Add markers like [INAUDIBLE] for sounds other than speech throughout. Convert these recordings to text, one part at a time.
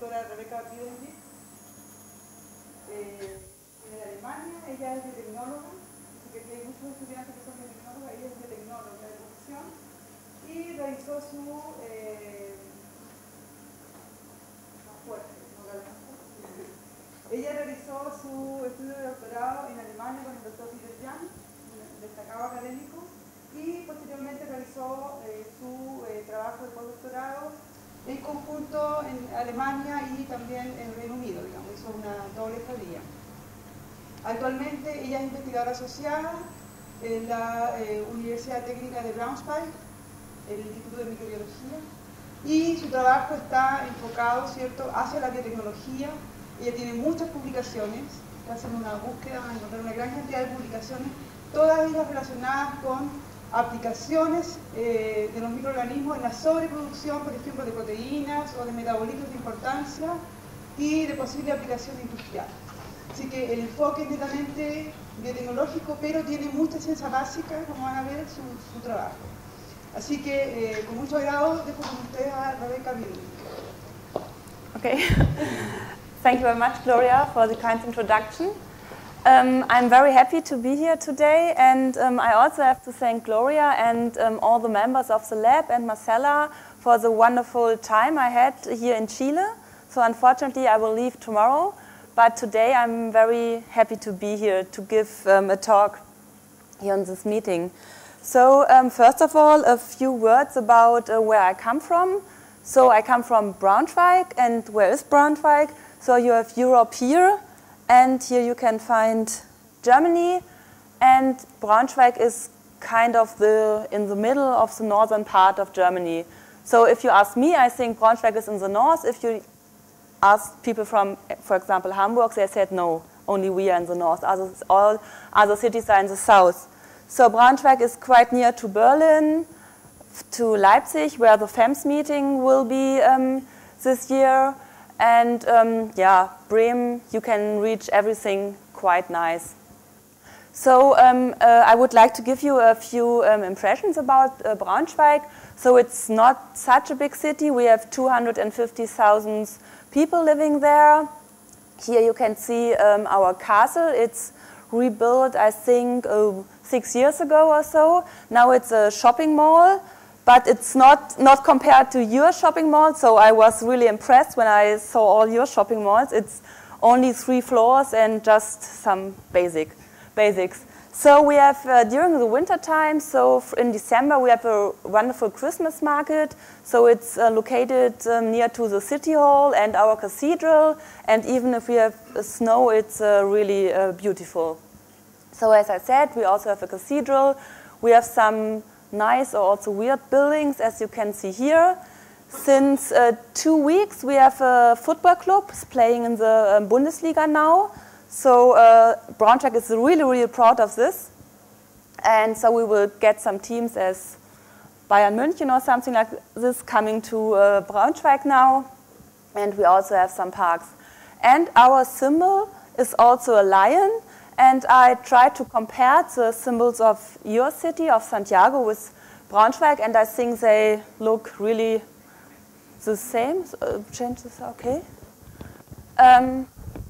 doctora Rebeca. Eh, de Alemania, ella es biotecnóloga, así que hay muchos estudiantes que son biotecnólogas, ella es biotecnóloga de producción y realizó su eh, más fuerte, no ella realizó su estudio de doctorado en Alemania con el doctor Peter Jan, un destacado académico, y posteriormente realizó eh, su eh, trabajo de postdoctorado en conjunto en Alemania y también en Reino Unido, digamos, hizo una doble estadía. Actualmente ella es investigadora asociada en la eh, Universidad Técnica de Braunschweig, el Instituto de Microbiología, y su trabajo está enfocado ¿cierto? hacia la biotecnología. Ella tiene muchas publicaciones, está haciendo una búsqueda, van a encontrar una gran cantidad de publicaciones, todas ellas relacionadas con aplicaciones eh, de los microorganismos en la sobreproducción, por ejemplo, de proteínas o de metabolitos de importancia y de posible aplicación industrial. Así que el enfoque netamente biotecnológico, pero tiene mucha ciencia básica, como van a ver, su, su trabajo. Así que, eh, con mucho agrado, dejo con ustedes a. Okay. [LAUGHS] Thank you very much, Gloria, for the kind introduction. Um, I'm very happy to be here today, and um, I also have to thank Gloria and um, all the members of the lab and Marcella for the wonderful time I had here in Chile. So, unfortunately, I will leave tomorrow, but today I'm very happy to be here to give um, a talk here in this meeting. So, um, first of all, a few words about uh, where I come from. So, I come from Braunschweig, and where is Braunschweig? So, you have Europe here and here you can find Germany, and Braunschweig is kind of the, in the middle of the northern part of Germany. So if you ask me, I think Braunschweig is in the north. If you ask people from, for example, Hamburg, they said no, only we are in the north. Others, all other cities are in the south. So Braunschweig is quite near to Berlin, to Leipzig, where the FEMS meeting will be um, this year. And um, yeah, Bremen, you can reach everything quite nice. So um, uh, I would like to give you a few um, impressions about uh, Braunschweig. So it's not such a big city. We have 250,000 people living there. Here you can see um, our castle. It's rebuilt, I think, uh, six years ago or so. Now it's a shopping mall but it's not, not compared to your shopping mall. So I was really impressed when I saw all your shopping malls. It's only three floors and just some basic basics. So we have uh, during the winter time, so in December we have a wonderful Christmas market. So it's uh, located um, near to the city hall and our cathedral. And even if we have snow, it's uh, really uh, beautiful. So as I said, we also have a cathedral. We have some nice or also weird buildings, as you can see here. Since uh, two weeks, we have a football club playing in the um, Bundesliga now. So uh, Braunschweig is really, really proud of this. And so we will get some teams as Bayern München or something like this coming to uh, Braunschweig now. And we also have some parks. And our symbol is also a lion. And I tried to compare the symbols of your city, of Santiago, with Braunschweig, and I think they look really the same. So, uh, change okay. Um,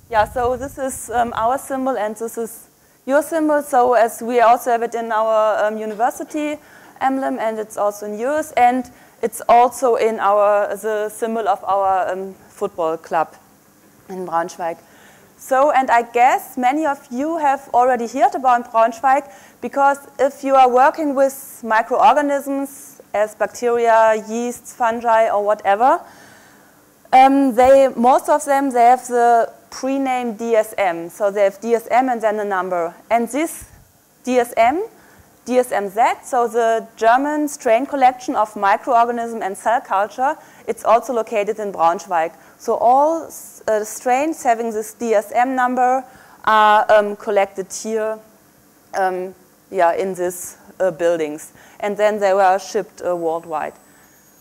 yeah, so this is um, our symbol, and this is your symbol. So as we also have it in our um, university emblem, and it's also in yours, and it's also in our the symbol of our um, football club in Braunschweig. So, and I guess many of you have already heard about Braunschweig because if you are working with microorganisms as bacteria, yeasts, fungi, or whatever, um, they, most of them, they have the pre-name DSM. So they have DSM and then a number. And this DSM, DSMZ, so the German strain collection of microorganism and cell culture, it's also located in Braunschweig. So all uh, strains having this DSM number are um, collected here um, yeah, in these uh, buildings. And then they were shipped uh, worldwide.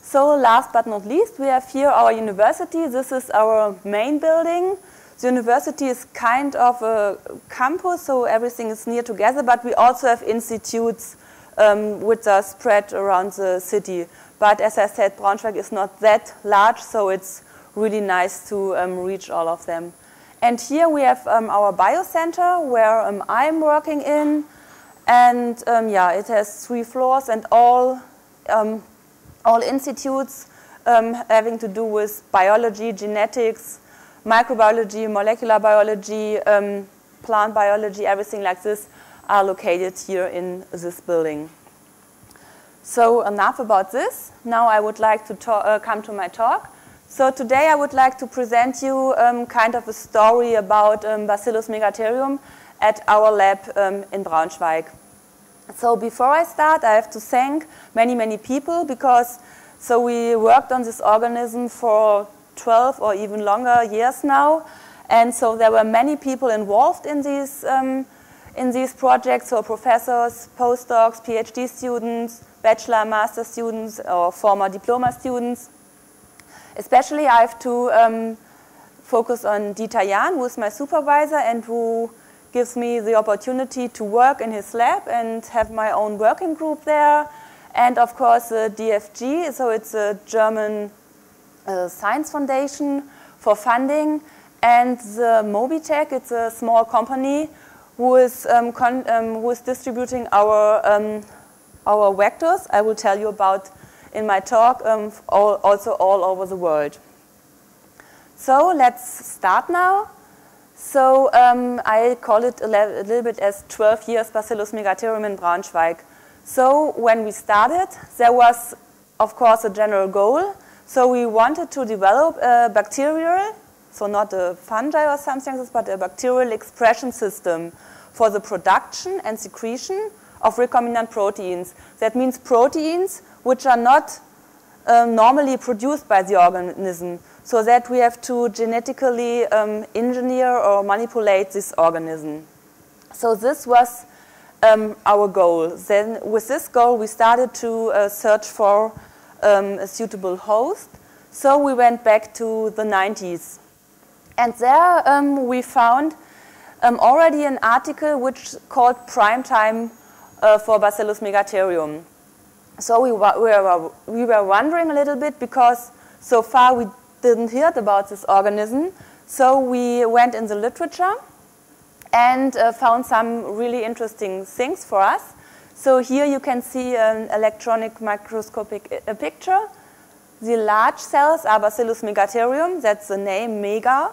So last but not least, we have here our university. This is our main building. The university is kind of a campus, so everything is near together, but we also have institutes um, which are spread around the city. But as I said, Braunschweig is not that large, so it's really nice to um, reach all of them. And here we have um, our biocenter where um, I'm working in. And um, yeah, it has three floors and all, um, all institutes um, having to do with biology, genetics, microbiology, molecular biology, plant biology, everything like this are located here in this building. So enough about this. Now I would like to talk, uh, come to my talk. So today I would like to present you um, kind of a story about um, Bacillus megaterium at our lab um, in Braunschweig. So before I start, I have to thank many, many people because so we worked on this organism for 12 or even longer years now. And so there were many people involved in these, um, in these projects, so professors, postdocs, PhD students, bachelor, master students, or former diploma students. Especially I have to um, focus on Dieter Jan, who is my supervisor and who gives me the opportunity to work in his lab and have my own working group there. And of course, the DFG, so it's a German science foundation for funding. And the Mobitech, it's a small company who is, um, um, who is distributing our, um, our vectors. I will tell you about in my talk, um, all, also all over the world. So let's start now. So um, I call it a, a, little bit as 12 years Bacillus megaterium in Braunschweig. So when we started, there was, of course, a general goal. So we wanted to develop a bacterial, so not a fungi or something but a bacterial expression system for the production and secretion of recombinant proteins. That means proteins which are not um, normally produced by the organism, so that we have to genetically um, engineer or manipulate this organism. So this was um, our goal. Then with this goal, we started to uh, search for um, a suitable host. So we went back to the 90s. And there um, we found um, already an article which called Prime Time uh, for Bacillus megaterium. So we, we, were, we were wondering a little bit because so far we didn't hear about this organism. So we went in the literature and uh, found some really interesting things for us. So here you can see an electronic microscopic uh, picture. The large cells are Bacillus megaterium, that's the name mega.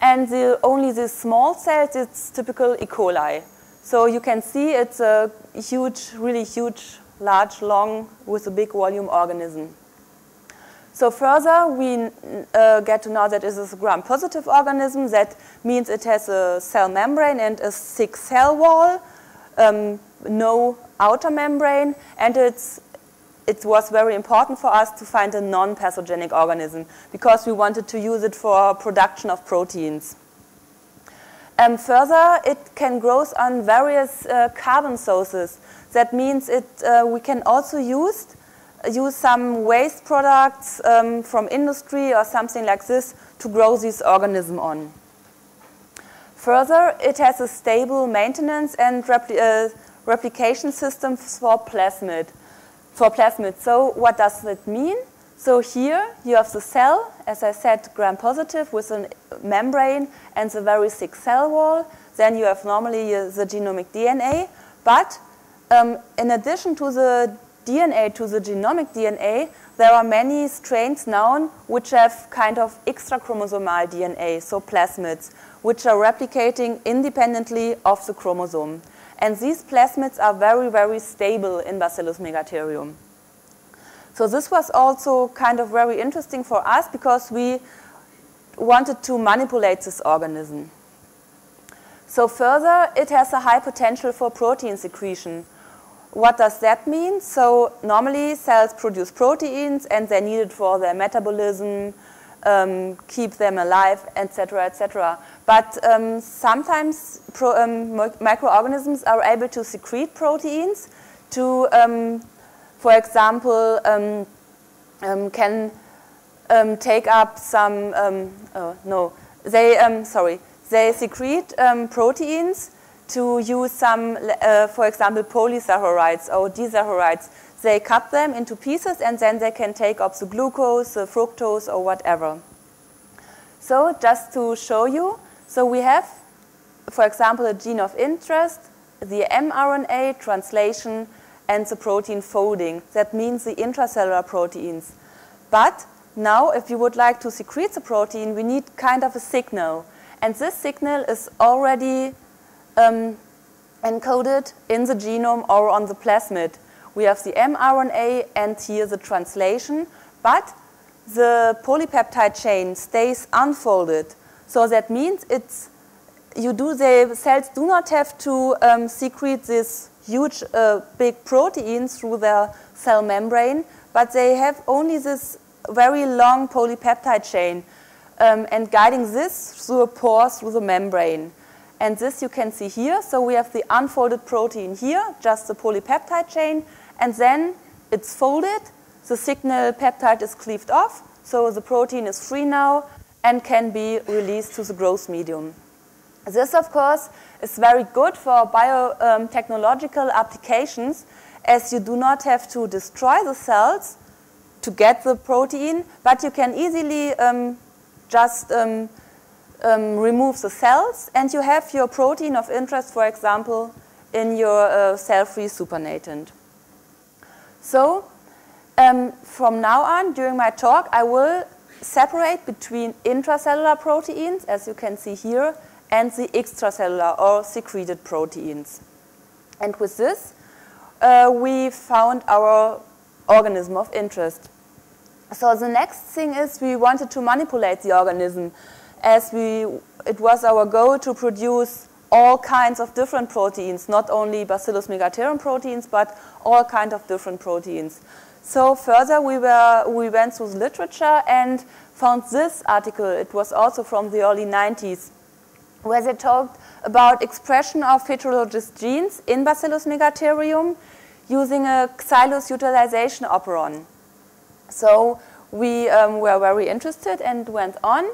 And the, only the small cells, it's typical E. coli. So you can see it's a huge, really huge large, long, with a big volume organism. So further, we uh, get to know that it is a gram-positive organism. That means it has a cell membrane and a thick cell wall, um, no outer membrane, and it's it was very important for us to find a non-pathogenic organism because we wanted to use it for production of proteins. Um, further, it can grow on various uh, carbon sources. That means it, uh, we can also use, use some waste products um, from industry or something like this to grow this organism on. Further, it has a stable maintenance and uh, replication systems for plasmid. For plasmid. So what does that mean? So here you have the cell, as I said, gram-positive with a membrane and the very thick cell wall. Then you have normally uh, the genomic DNA. But um, in addition to the DNA, to the genomic DNA, there are many strains known which have kind of extrachromosomal DNA, so plasmids, which are replicating independently of the chromosome. And these plasmids are very, very stable in Bacillus megaterium. So this was also kind of very interesting for us because we wanted to manipulate this organism. So further, it has a high potential for protein secretion. What does that mean? So normally cells produce proteins and they're needed for their metabolism, um, keep them alive, etc., etc. But um, sometimes pro, um, microorganisms are able to secrete proteins to um, for example, um, can take up some, oh, no, they, sorry, they secrete proteins to use some, uh, for example, polysaccharides or disaccharides. They cut them into pieces and then they can take up the glucose, the fructose or whatever. So just to show you, so we have, for example, a gene of interest, the mRNA translation, and the protein folding. That means the intracellular proteins. But now, if you would like to secrete the protein, we need kind of a signal. And this signal is already um, encoded in the genome or on the plasmid. We have the mRNA and here the translation, but the polypeptide chain stays unfolded. So that means it's you do the cells do not have to um, secrete this huge uh, big protein through their cell membrane, but they have only this very long polypeptide chain um, and guiding this through a pore through the membrane. And this you can see here. So we have the unfolded protein here, just the polypeptide chain, and then it's folded. The signal peptide is cleaved off, so the protein is free now and can be released to the growth medium. This, of course, is very good for biotechnological um, applications as you do not have to destroy the cells to get the protein, but you can easily um, just um, um, remove the cells and you have your protein of interest, for example, in your uh, cell-free supernatant. So um, from now on, during my talk, I will separate between intracellular proteins, as you can see here, and the extracellular or secreted proteins. And with this, uh, we found our organism of interest. So the next thing is we wanted to manipulate the organism as we, it was our goal to produce all kinds of different proteins, not only Bacillus megaterium proteins, but all kinds of different proteins. So further, we, were, we went through the literature and found this article. It was also from the early 90s, where they talked about expression of heterologous genes in Bacillus megaterium using a xylose utilization operon. So we um, were very interested and went on.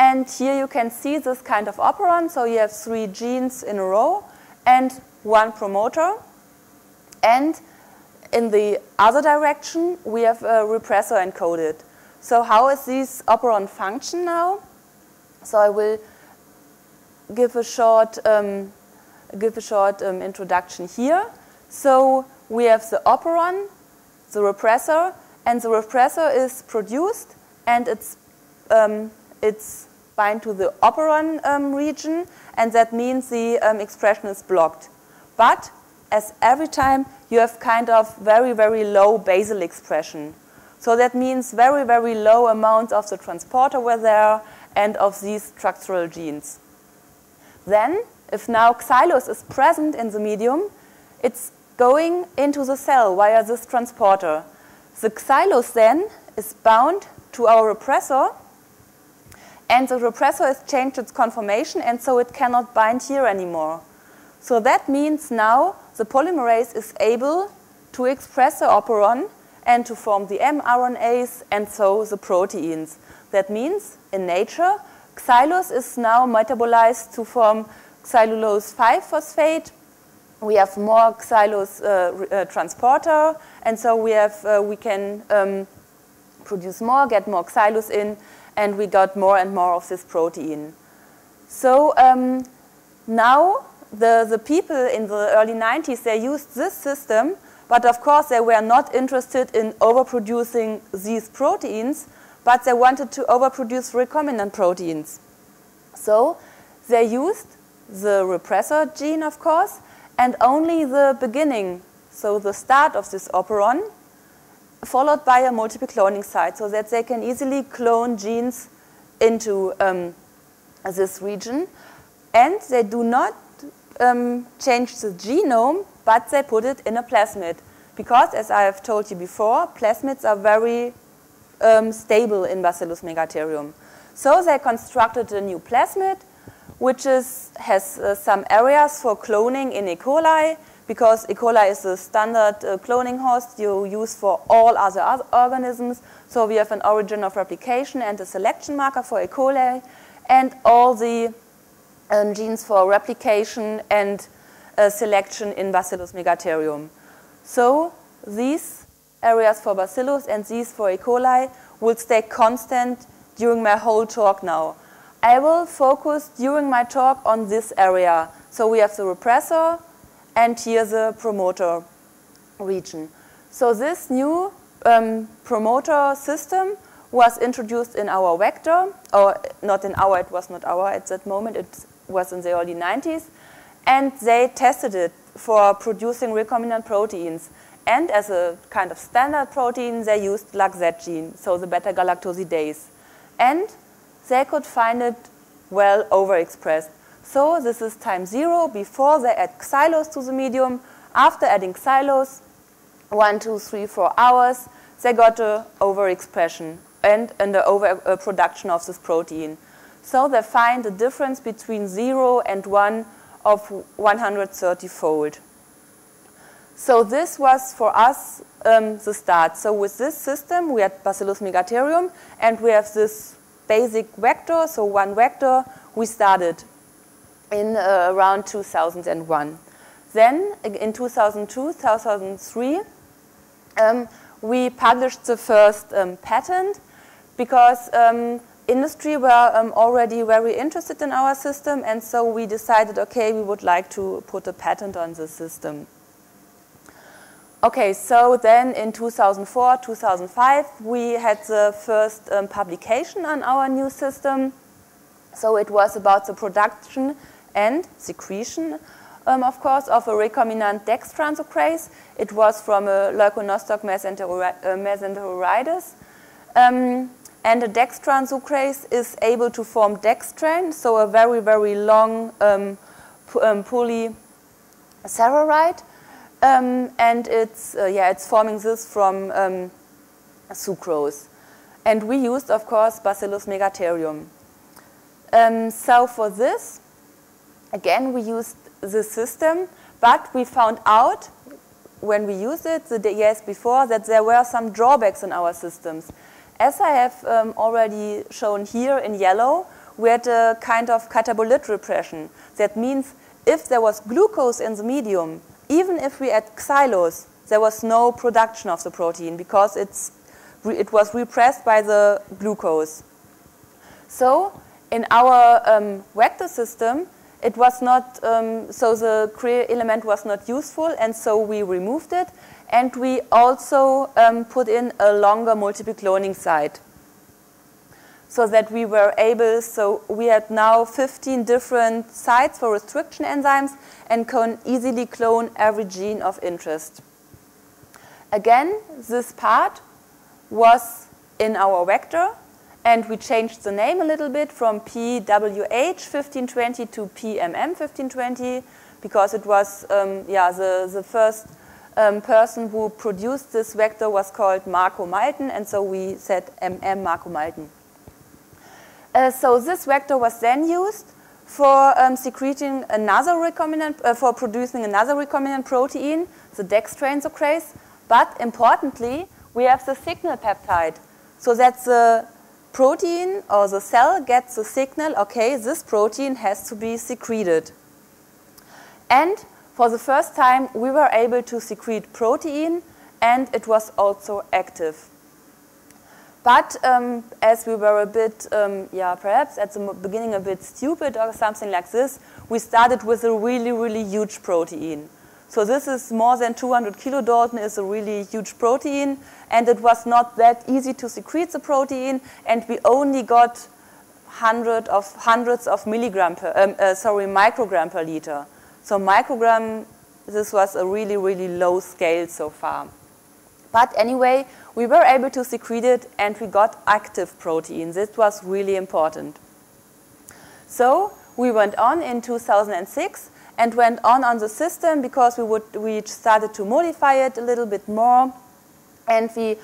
And here you can see this kind of operon. So you have three genes in a row and one promoter. And in the other direction, we have a repressor encoded. So how is this operon function now? So I will give a short, um, give a short um, introduction here. So we have the operon, the repressor, and the repressor is produced and it's, um, it's bind to the operon um, region and that means the um, expression is blocked. But as every time you have kind of very, very low basal expression. So that means very, very low amounts of the transporter were there and of these structural genes. Then, if now xylose is present in the medium, it's going into the cell via this transporter. The xylose then is bound to our repressor, and the repressor has changed its conformation, and so it cannot bind here anymore. So that means now the polymerase is able to express the operon and to form the mRNAs and so the proteins. That means in nature, xylose is now metabolized to form xylulose 5-phosphate we have more xylose uh, uh, transporter, and so we have uh, we can um, produce more, get more xylose in, and we got more and more of this protein. So um, now the, the people in the early 90s, they used this system, but of course they were not interested in overproducing these proteins, but they wanted to overproduce recombinant proteins. So they used the repressor gene, of course, and only the beginning, so the start of this operon, followed by a multiple cloning site so that they can easily clone genes into um, this region. And they do not um, change the genome, but they put it in a plasmid. Because, as I have told you before, plasmids are very um, stable in Bacillus megaterium. So they constructed a new plasmid which is, has uh, some areas for cloning in E. coli, because E. coli is the standard uh, cloning host you use for all other, other organisms. So we have an origin of replication and a selection marker for E. coli, and all the um, genes for replication and uh, selection in Bacillus megaterium. So these areas for Bacillus and these for E. coli will stay constant during my whole talk now. I will focus during my talk on this area. So we have the repressor and here the promoter region. So this new um, promoter system was introduced in our vector, or not in our, it was not our at that moment, it was in the early 90s, and they tested it for producing recombinant proteins. And as a kind of standard protein, they used luxetgine, so the beta-galactosidase. And they could find it well overexpressed. So this is time zero before they add xylose to the medium. After adding xylose, one, two, three, four hours, they got a overexpression and, the overproduction uh, of this protein. So they find a difference between zero and one of 130 fold. So this was for us um, the start. So with this system, we had Bacillus megatherium, and we have this basic vector, so one vector, we started in uh, around 2001. Then in 2002, 2003, um, we published the first um, patent because um, industry were um, already very interested in our system, and so we decided, okay, we would like to put a patent on the system. Okay, so then in 2004, 2005, we had the first um, publication on our new system. So it was about the production and secretion, um, of course, of a recombinant dextransocrase. It was from a leuconostoc mesenteroides. Uh, um, and a dextransocrase is able to form dextran, so a very, very long um, um, polysaccharide. Um, and it's, uh, yeah, it's forming this from um, sucrose. And we used, of course, Bacillus megatherium. Um, so for this, again, we used the system, but we found out when we used it the years before that there were some drawbacks in our systems. As I have um, already shown here in yellow, we had a kind of catabolite repression. That means if there was glucose in the medium, even if we add xylose, there was no production of the protein because it's, it was repressed by the glucose. So in our um, vector system, it was not, um, so the Cre element was not useful, and so we removed it. And we also um, put in a longer multiple cloning site so that we were able, so we had now 15 different sites for restriction enzymes and can easily clone every gene of interest. Again, this part was in our vector, and we changed the name a little bit from PWH1520 to PMM1520 because it was, um, yeah, the, the first um, person who produced this vector was called Marco Malten, and so we said MM Marco Malten. Uh, so this vector was then used for um, secreting another recombinant, uh, for producing another recombinant protein, the dextransocrase. But importantly, we have the signal peptide. So that the protein or the cell gets the signal, okay, this protein has to be secreted. And for the first time, we were able to secrete protein and it was also active. But um, as we were a bit, um, yeah, perhaps at the beginning a bit stupid or something like this, we started with a really, really huge protein. So this is more than 200 kilodalton is a really huge protein, and it was not that easy to secrete the protein, and we only got hundred of hundreds of milligram per, um, uh, sorry, microgram per liter. So microgram, this was a really, really low scale so far. But anyway, we were able to secrete it and we got active proteins. This was really important. So we went on in 2006 and went on on the system because we, would, we started to modify it a little bit more. And we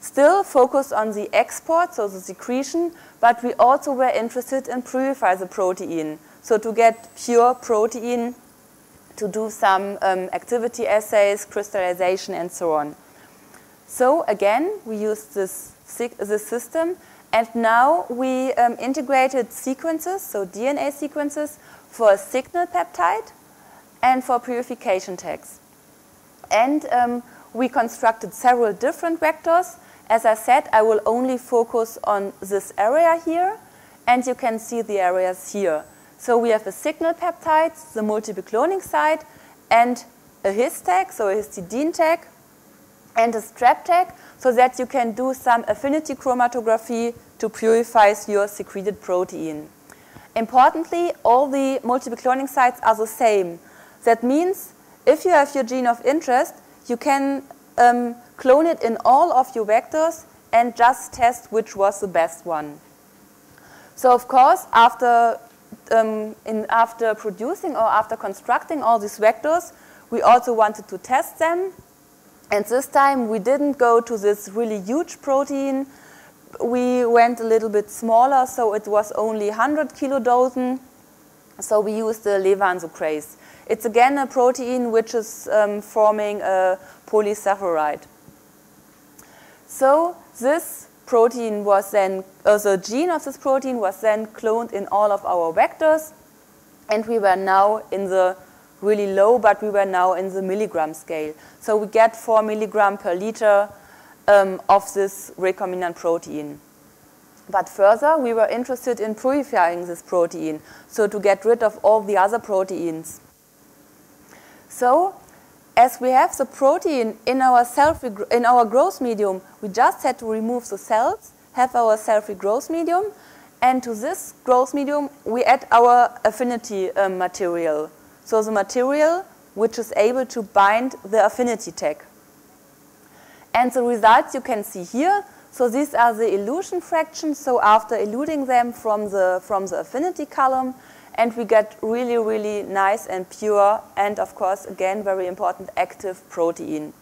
still focused on the export, so the secretion, but we also were interested in purify the protein. So to get pure protein, to do some um, activity assays, crystallization, and so on. So again, we used this, this system, and now we um, integrated sequences, so DNA sequences, for a signal peptide and for purification tags. And um, we constructed several different vectors. As I said, I will only focus on this area here. and you can see the areas here. So we have a signal peptides, the multiple cloning site, and a his tag, so a histidine tag, and a strep tag, so that you can do some affinity chromatography to purify your secreted protein. Importantly, all the multiple cloning sites are the same. That means if you have your gene of interest, you can um, clone it in all of your vectors and just test which was the best one. So of course, after, um, in, after producing or after constructing all these vectors, we also wanted to test them. And this time we didn't go to this really huge protein. We went a little bit smaller, so it was only 100 kilodalton. So we used the levansocrase. It's again a protein which is um, forming a polysaccharide. So this protein was then, uh, the gene of this protein was then cloned in all of our vectors, and we were now in the really low, but we were now in the milligram scale. So we get 4 milligram per liter um, of this recombinant protein. But further, we were interested in purifying this protein, so to get rid of all the other proteins. So, as we have the protein in our, self in our growth medium, we just had to remove the cells, have our cell-free growth medium, and to this growth medium, we add our affinity um, material. So the material which is able to bind the affinity tag. And the results you can see here. So these are the elution fractions. So after eluting them from the, from the affinity column, and we get really, really nice and pure, and of course, again, very important, active protein.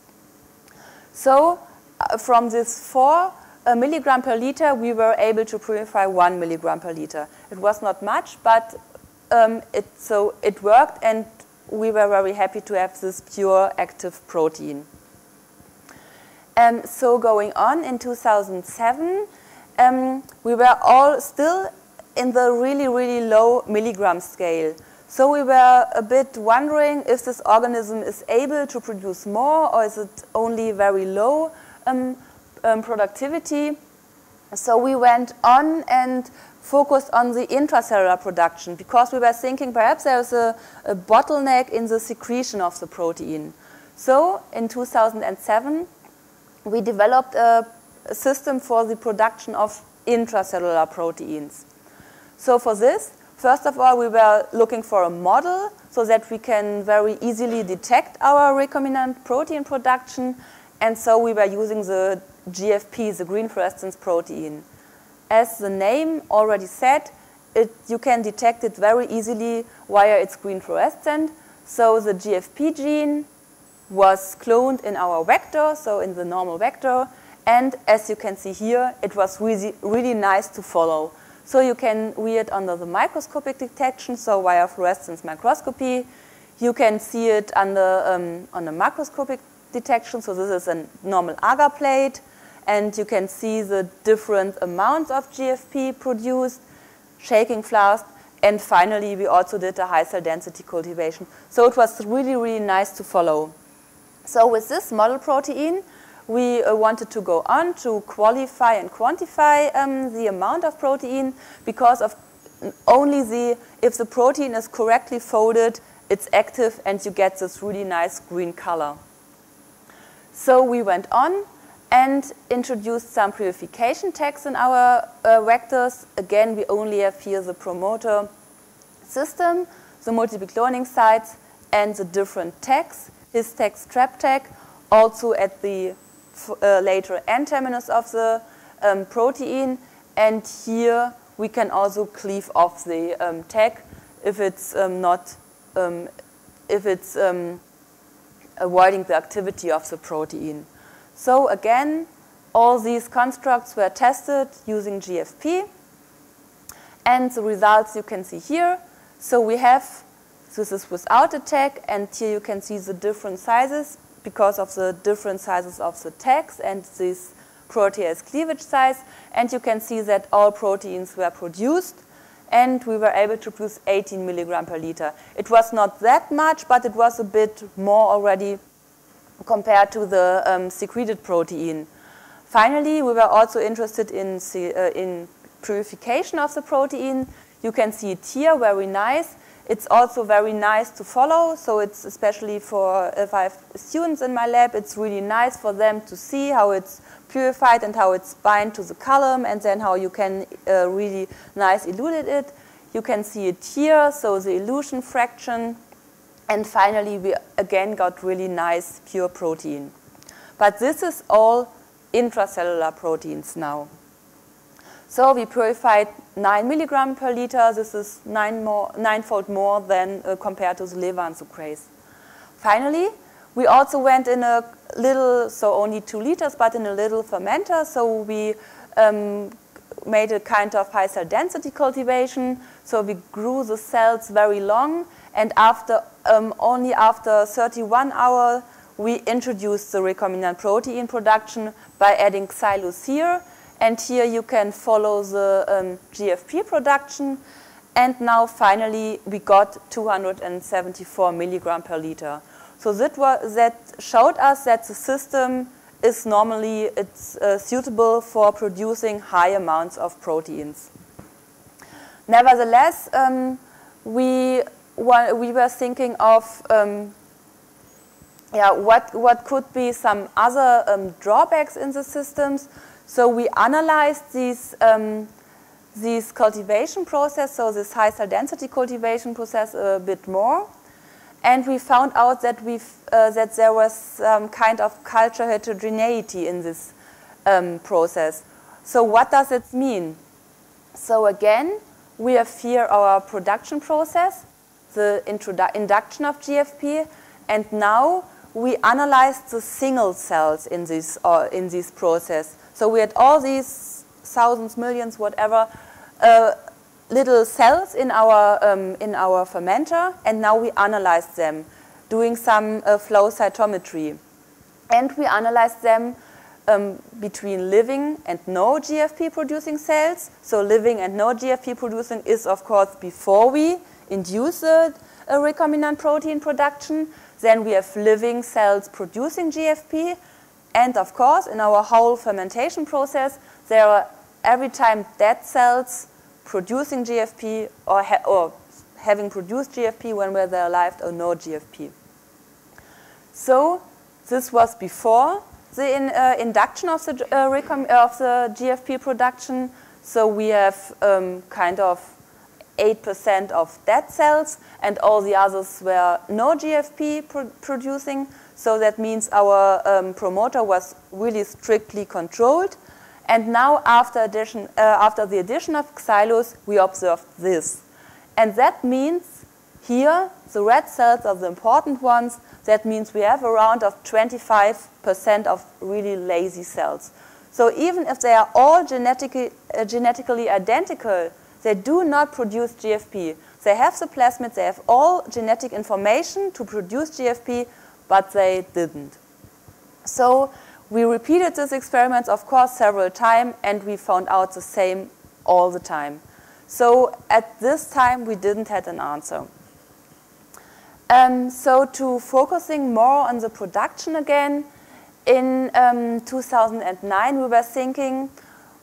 So uh, from this 4 uh, milligram per liter, we were able to purify 1 milligram per liter. It was not much, but um, it, so it worked, and we were very happy to have this pure active protein. Um, so going on in 2007, um, we were all still in the really, really low milligram scale. So we were a bit wondering if this organism is able to produce more or is it only very low um, um productivity. So we went on and focused on the intracellular production because we were thinking perhaps there's a, a bottleneck in the secretion of the protein. So in 2007, we developed a, a system for the production of intracellular proteins. So for this, first of all, we were looking for a model so that we can very easily detect our recombinant protein production. And so we were using the GFP, the green fluorescence protein as the name already said, it, you can detect it very easily via its green fluorescent. So the GFP gene was cloned in our vector, so in the normal vector. And as you can see here, it was really, really nice to follow. So you can read it under the microscopic detection, so via fluorescence microscopy. You can see it under um, on a macroscopic detection, so this is a normal agar plate and you can see the different amounts of GFP produced, shaking flask, and finally we also did a high cell density cultivation. So it was really, really nice to follow. So with this model protein, we uh, wanted to go on to qualify and quantify um, the amount of protein because of only the, if the protein is correctly folded, it's active and you get this really nice green color. So we went on and introduced some purification tags in our uh, vectors. Again, we only have here the promoter system, the multiple cloning sites, and the different tags, his tag, strep tag, also at the uh, later end terminus of the um, protein. And here we can also cleave off the um, tag if it's um, not, um, if it's um, avoiding the activity of the protein. So again, all these constructs were tested using GFP. And the results you can see here. So we have, this is without a tag, and here you can see the different sizes because of the different sizes of the tags and this protease cleavage size. And you can see that all proteins were produced and we were able to produce 18 milligram per liter. It was not that much, but it was a bit more already compared to the um, secreted protein. Finally, we were also interested in, uh, in purification of the protein. You can see it here, very nice. It's also very nice to follow, so it's especially for if I have students in my lab, it's really nice for them to see how it's purified and how it's bind to the column and then how you can uh, really nice elute it. You can see it here, so the elution fraction. And finally, we again got really nice pure protein. But this is all intracellular proteins now. So we purified 9 milligram per liter. This is nine more, more than uh, compared to the Levan sucrase. Finally, we also went in a little, so only 2 liters, but in a little fermenter. So we um, made a kind of high cell density cultivation. So we grew the cells very long. And after um, only after 31 hours, we introduced the recombinant protein production by adding xylose here and here you can follow the um, GFP production. And now finally we got 274 milligram per liter. So that, was, that showed us that the system is normally it's uh, suitable for producing high amounts of proteins. Nevertheless, um, we, we were thinking of um, yeah, what, what could be some other um, drawbacks in the systems. So we analyzed these, um, these cultivation process, so this high cell density cultivation process a bit more. And we found out that, we uh, that there was some kind of culture heterogeneity in this um, process. So what does it mean? So again, we have here our production process, the induction of GFP, and now we analyzed the single cells in this, uh, in this process. So we had all these thousands, millions, whatever, uh, little cells in our, um, in our fermenter, and now we analyzed them, doing some uh, flow cytometry. And we analyzed them um, between living and no GFP producing cells. So living and no GFP producing is, of course, before we induce a, a recombinant protein production. Then we have living cells producing GFP, and of course, in our whole fermentation process, there are every time dead cells producing GFP or, ha or having produced GFP when they're alive or no GFP. So this was before the in, uh, induction of the, uh, of the GFP production. So we have um, kind of 8% of dead cells, and all the others were no GFP pro producing. So that means our um, promoter was really strictly controlled. And now after, addition, uh, after the addition of xylose, we observed this. And that means here, the red cells are the important ones. That means we have around of 25% of really lazy cells. So even if they are all genetically, uh, genetically identical, they do not produce GFP. They have the plasmid, they have all genetic information to produce GFP, but they didn't. So we repeated this experiment, of course, several times, and we found out the same all the time. So at this time, we didn't have an answer. Um, so to focusing more on the production again, in um, 2009, we were thinking,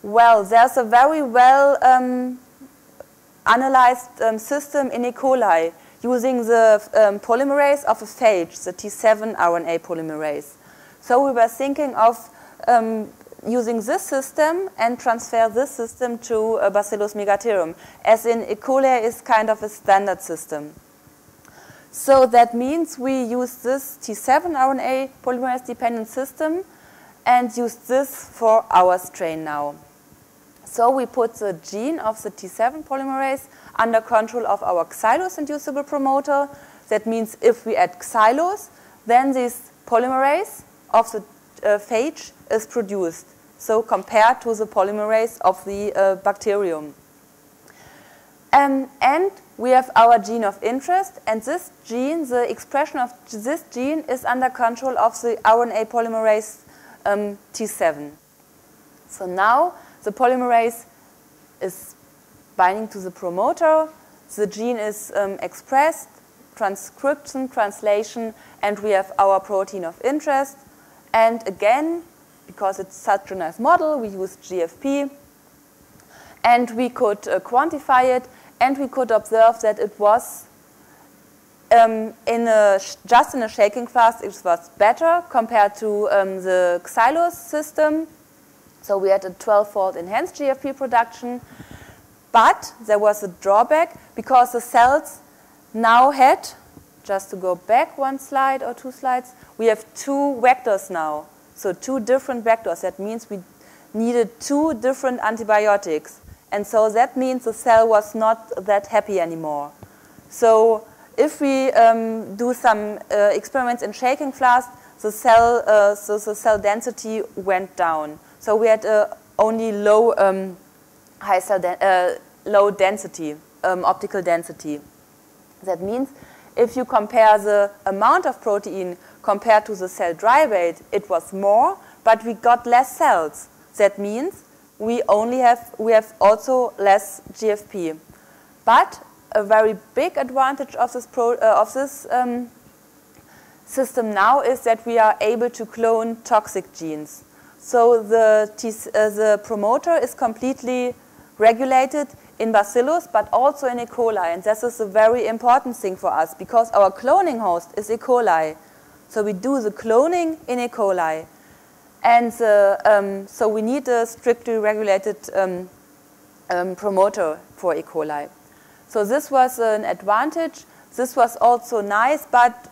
well, there's a very well um, analyzed um, system in E. coli using the um, polymerase of a phage, the T7 RNA polymerase. So we were thinking of um, using this system and transfer this system to uh, Bacillus megatherium, as in E. coli is kind of a standard system. So that means we use this T7 RNA polymerase dependent system and use this for our strain now. So we put the gene of the T7 polymerase under control of our xylose-inducible promoter. That means if we add xylose, then this polymerase of the uh, phage is produced. So compared to the polymerase of the uh, bacterium. Um, and we have our gene of interest, and this gene, the expression of this gene is under control of the RNA polymerase um, T7. So now the polymerase is binding to the promoter. The gene is um, expressed, transcription, translation, and we have our protein of interest. And again, because it's such a nice model, we use GFP. And we could uh, quantify it, and we could observe that it was um, in a, just in a shaking flask, it was better compared to um, the Xylus system. So we had a 12-fold enhanced GFP production. But there was a drawback because the cells now had, just to go back one slide or two slides, we have two vectors now. So two different vectors. That means we needed two different antibiotics. And so that means the cell was not that happy anymore. So if we um, do some uh, experiments in shaking flask, the cell, uh, so the cell density went down. So we had uh, only low, um, high cell de uh, low density, um, optical density. That means if you compare the amount of protein compared to the cell dry weight, it was more, but we got less cells. That means we only have, we have also less GFP. But a very big advantage of this, pro, uh, of this um, system now is that we are able to clone toxic genes. So the, uh, the promoter is completely regulated in Bacillus, but also in E. coli. And this is a very important thing for us because our cloning host is E. coli. So we do the cloning in E. coli. And um, so we need a strictly regulated um, um, promoter for E. coli. So this was an advantage. This was also nice, but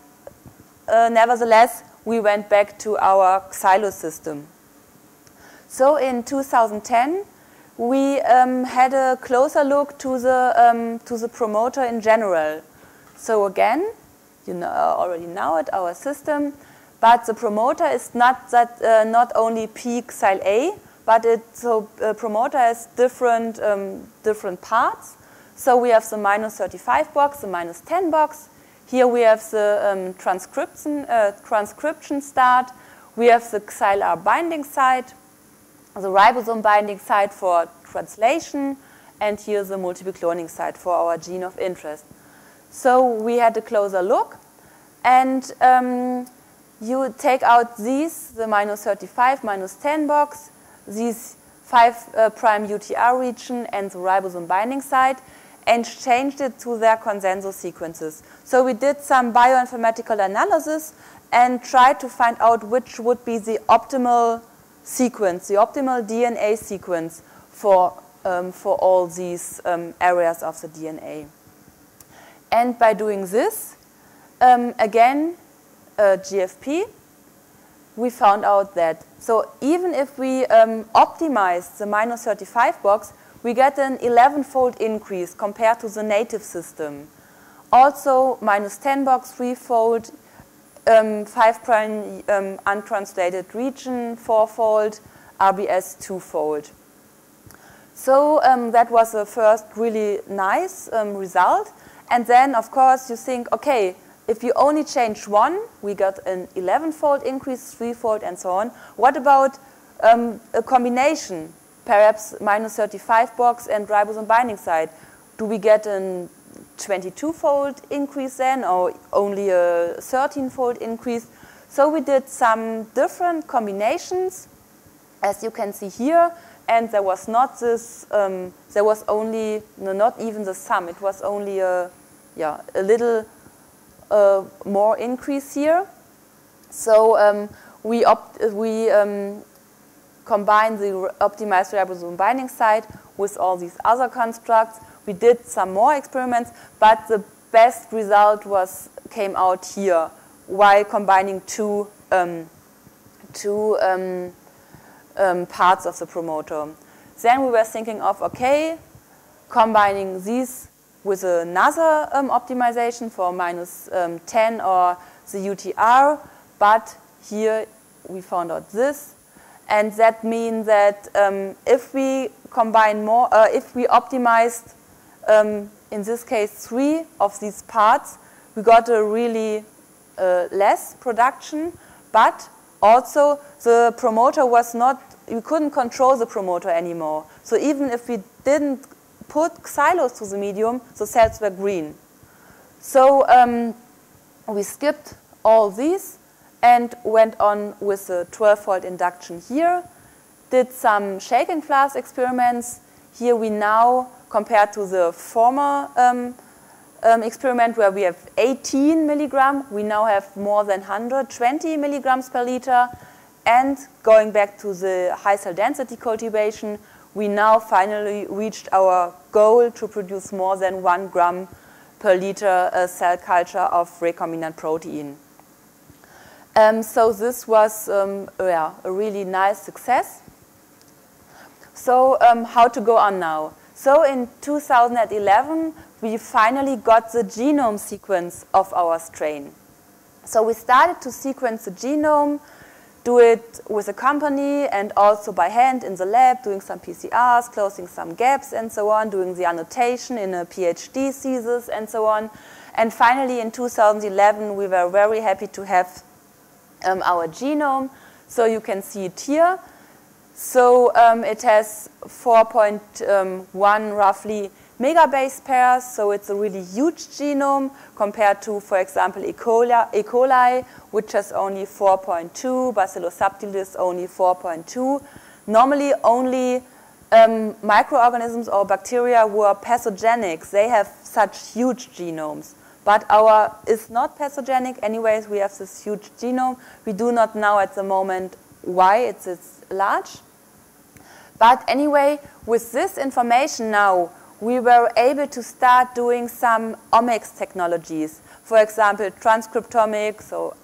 uh, nevertheless, we went back to our Xylus system. So in 2010, we um, had a closer look to the, um, to the promoter in general. So again, you know, already know it, our system, but the promoter is not, that, uh, not only P-Xyl A, but it, so uh, promoter has different, um, different parts. So we have the minus 35 box, the minus 10 box. Here we have the um, transcription, uh, transcription start. We have the XyLR binding site, the ribosome binding site for translation, and here the multiple cloning site for our gene of interest. So we had a closer look, and um, you take out these, the minus 35, minus 10 box, these 5' uh, prime UTR region and the ribosome binding site, and changed it to their consensus sequences. So we did some bioinformatical analysis and tried to find out which would be the optimal sequence, the optimal DNA sequence for, um, for all these um, areas of the DNA. And by doing this, um, again, uh, GFP, we found out that, so even if we um, optimize the minus 35 box, we get an 11-fold increase compared to the native system. Also, minus 10 box threefold, um, 5 prime um, untranslated region fourfold, RBS twofold. So um, that was the first really nice um, result. And then, of course, you think, okay, if you only change one, we got an 11-fold increase, threefold, and so on. What about um, a combination? perhaps minus 35 box and ribosome binding site. Do we get a 22-fold increase then or only a 13-fold increase? So we did some different combinations, as you can see here, and there was not this, um, there was only, no, not even the sum, it was only a, yeah, a little uh, more increase here. So um, we, we um, combine the optimized ribosome binding site with all these other constructs. We did some more experiments, but the best result was came out here while combining two, um, two um, um, parts of the promoter. Then we were thinking of, okay, combining these with another um, optimization for minus, um, 10 or the UTR, but here we found out this and that means that um, if we combine more, uh, if we optimized, um, in this case, three of these parts, we got a really uh, less production, but also the promoter was not, we couldn't control the promoter anymore. So even if we didn't put xylose to the medium, the cells were green. So um, we skipped all these and went on with the 12-fold induction here, did some shaking flask experiments. here we now, compared to the former um, um, experiment where we have 18 milligram, we now have more than 120 milligrams per liter. And going back to the high cell density cultivation, we now finally reached our goal to produce more than one gram per liter uh, cell culture of recombinant protein. Um, so this was um, yeah, a really nice success. So um, how to go on now? So in 2011, we finally got the genome sequence of our strain. So we started to sequence the genome, do it with a company and also by hand in the lab, doing some PCRs, closing some gaps and so on, doing the annotation in a PhD thesis and so on. And finally, in 2011, we were very happy to have um, our genome. So you can see it here. So um, it has 4.1 roughly megabase pairs, so it's a really huge genome compared to, for example, E. coli, e. coli which has only 4.2, Bacillus subtilis only 4.2. Normally, only um, microorganisms or bacteria who are pathogenic, they have such huge genomes. But our is not pathogenic. Anyways, we have this huge genome. We do not know at the moment why it's, it's large. But anyway, with this information now, we were able to start doing some omics technologies. For example, transcriptomics, so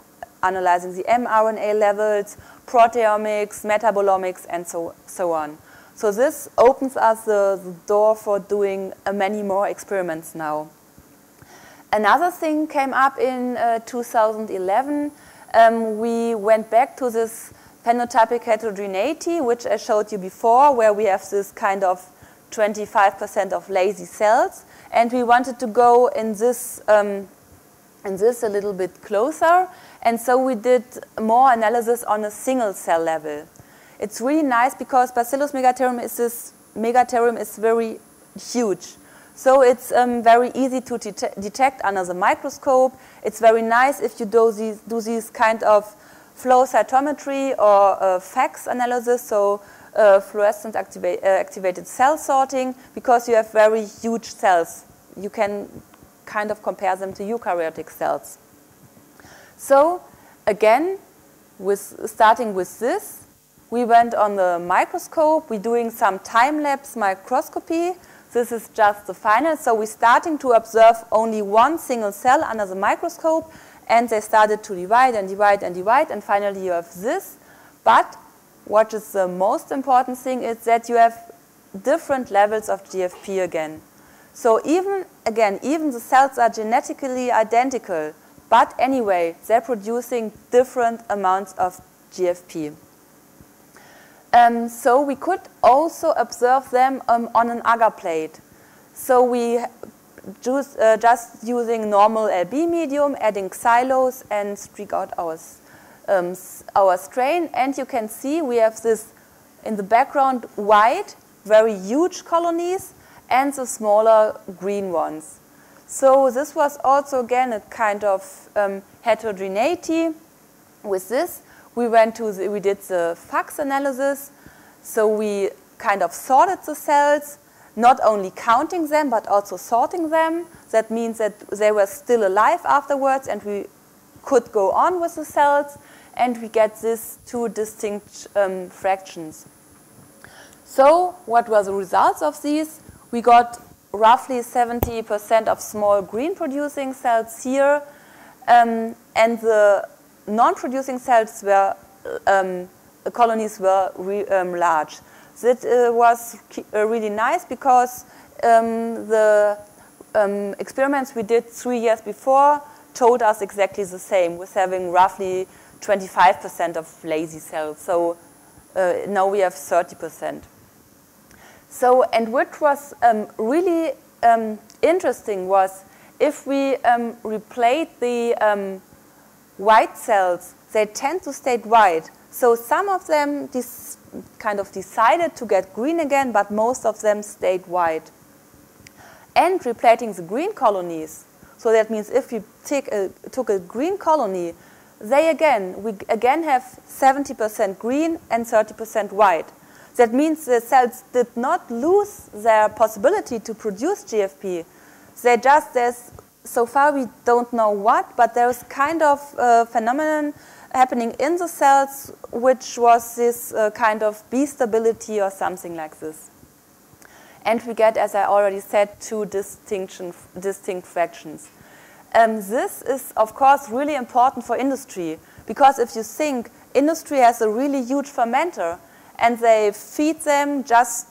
analyzing the mRNA levels, proteomics, metabolomics, and so, so on. So this opens us the, the door for doing uh, many more experiments now. Another thing came up in uh, 2011. Um, we went back to this phenotypic heterogeneity, which I showed you before, where we have this kind of 25% of lazy cells. And we wanted to go in this, um, in this a little bit closer. And so we did more analysis on a single cell level. It's really nice because Bacillus megaterium is this megaterium is very huge. So it's um, very easy to det detect under the microscope. It's very nice if you do these, do these kind of flow cytometry or uh, FACS analysis, so uh, fluorescent activa uh, activated cell sorting, because you have very huge cells. You can kind of compare them to eukaryotic cells. So again, with starting with this, we went on the microscope. We're doing some time-lapse microscopy. This is just the final. So we're starting to observe only one single cell under the microscope and they started to divide and divide and divide, and finally you have this. But what is the most important thing is that you have different levels of GFP again. So even, again, even the cells are genetically identical, but anyway, they're producing different amounts of GFP. Um, so we could also observe them um, on an agar plate. So we just, uh, just using normal LB medium, adding silos, and streak out our, um, our strain. And you can see we have this in the background white, very huge colonies, and the smaller green ones. So this was also again a kind of um, heterogeneity. With this, we went to the, we did the FACS analysis. So we kind of sorted the cells not only counting them, but also sorting them. That means that they were still alive afterwards and we could go on with the cells and we get these two distinct um, fractions. So what were the results of these? We got roughly 70% of small green producing cells here um, and the non-producing cells were, um, colonies were um, large. That uh, was uh, really nice because um, the um, experiments we did three years before told us exactly the same, with having roughly 25% of lazy cells. So uh, now we have 30%. So, and what was um, really um, interesting was if we um, replate the um, white cells, they tend to stay white. So some of them kind of decided to get green again, but most of them stayed white. And replating the green colonies, so that means if we take a, took a green colony, they again, we again have 70% green and 30% white. That means the cells did not lose their possibility to produce GFP. They just, there's, so far we don't know what, but there's kind of uh, phenomenon happening in the cells which was this uh, kind of B stability or something like this. And we get, as I already said, two distinction, distinct fractions. Um, this is, of course, really important for industry because if you think industry has a really huge fermenter and they feed them just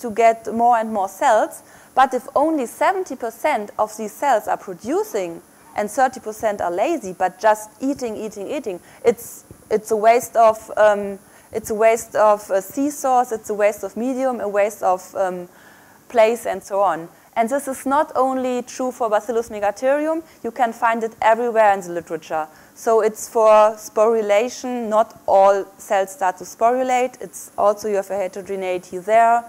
to get more and more cells, but if only 70% of these cells are producing and 30% are lazy, but just eating, eating, eating, it's, it's a waste of, um, it's a waste of a source, it's a waste of medium, a waste of um, place, and so on. And this is not only true for Bacillus megatherium, you can find it everywhere in the literature. So it's for sporulation, not all cells start to sporulate. It's also you have a heterogeneity there.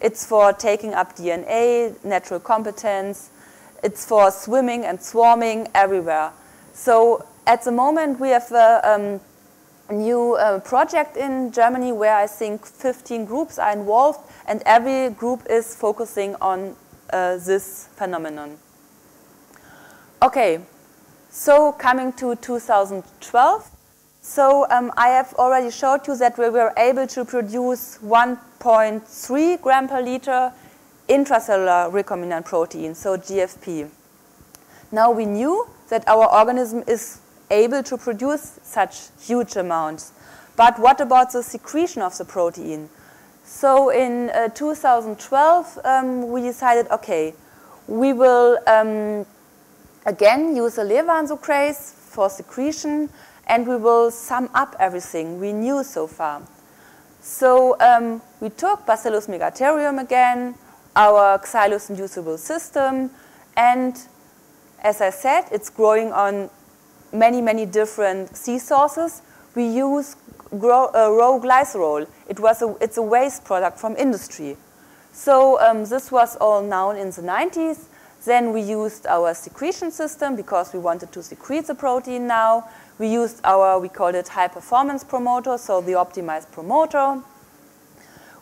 It's for taking up DNA, natural competence. It's for swimming and swarming everywhere. So at the moment we have a um, new uh, project in Germany where I think 15 groups are involved and every group is focusing on uh, this phenomenon. Okay, so coming to 2012, so um, I have already showed you that we were able to produce 1.3 gram per liter intracellular recombinant protein, so GFP. Now we knew that our organism is able to produce such huge amounts. But what about the secretion of the protein? So in uh, 2012, um, we decided, okay, we will um, again use a levansocrase for secretion, and we will sum up everything we knew so far. So um, we took Bacillus megatherium again, our xylus-inducible system, and as I said, it's growing on many, many different sea sources. We use grow, uh, raw glycerol. It was a, it's a waste product from industry. So um, this was all known in the 90s. Then we used our secretion system because we wanted to secrete the protein now. We used our, we called it high performance promoter, so the optimized promoter.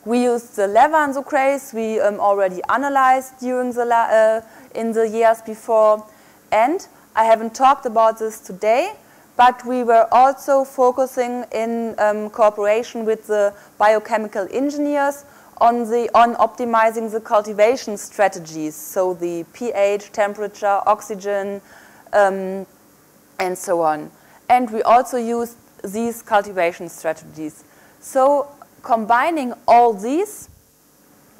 We used the levansocrase we um, already analyzed during the uh, in the years before. And I haven't talked about this today, but we were also focusing in um, cooperation with the biochemical engineers on, the, on optimizing the cultivation strategies, so the pH, temperature, oxygen, um, and so on. And we also used these cultivation strategies. So combining all these,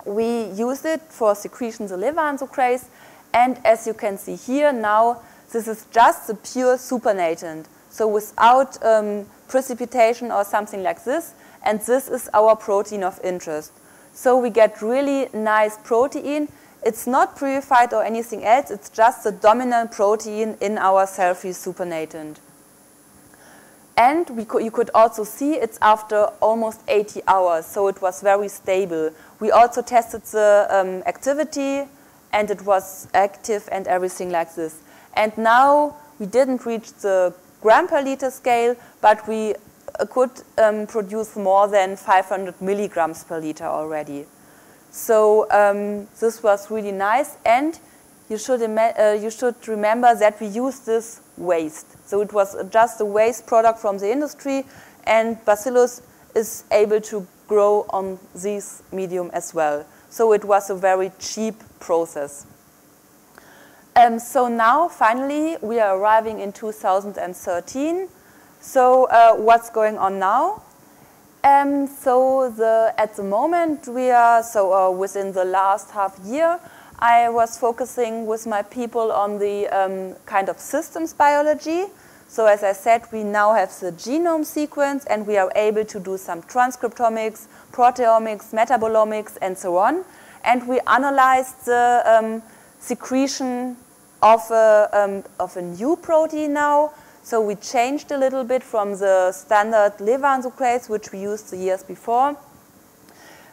we use it for secretions of liver and the crash and as you can see here now, this is just the pure supernatant. So without um, precipitation or something like this, and this is our protein of interest. So we get really nice protein. It's not purified or anything else. It's just the dominant protein in our cell-free supernatant. And co you could also see it's after almost 80 hours, so it was very stable. We also tested the um, activity, and it was active and everything like this. And now we didn't reach the gram per liter scale, but we could um, produce more than 500 milligrams per liter already. So um, this was really nice, and you should, uh, you should remember that we used this waste. So it was just a waste product from the industry, and Bacillus is able to grow on this medium as well. So it was a very cheap process. Um, so now, finally, we are arriving in 2013. So uh, what's going on now? Um, so the, at the moment we are, so uh, within the last half year, I was focusing with my people on the um, kind of systems biology. So as I said, we now have the genome sequence and we are able to do some transcriptomics, proteomics, metabolomics, and so on. And we analyzed the um, secretion of a, um, of a new protein now so we changed a little bit from the standard liver levansocrase, which we used the years before.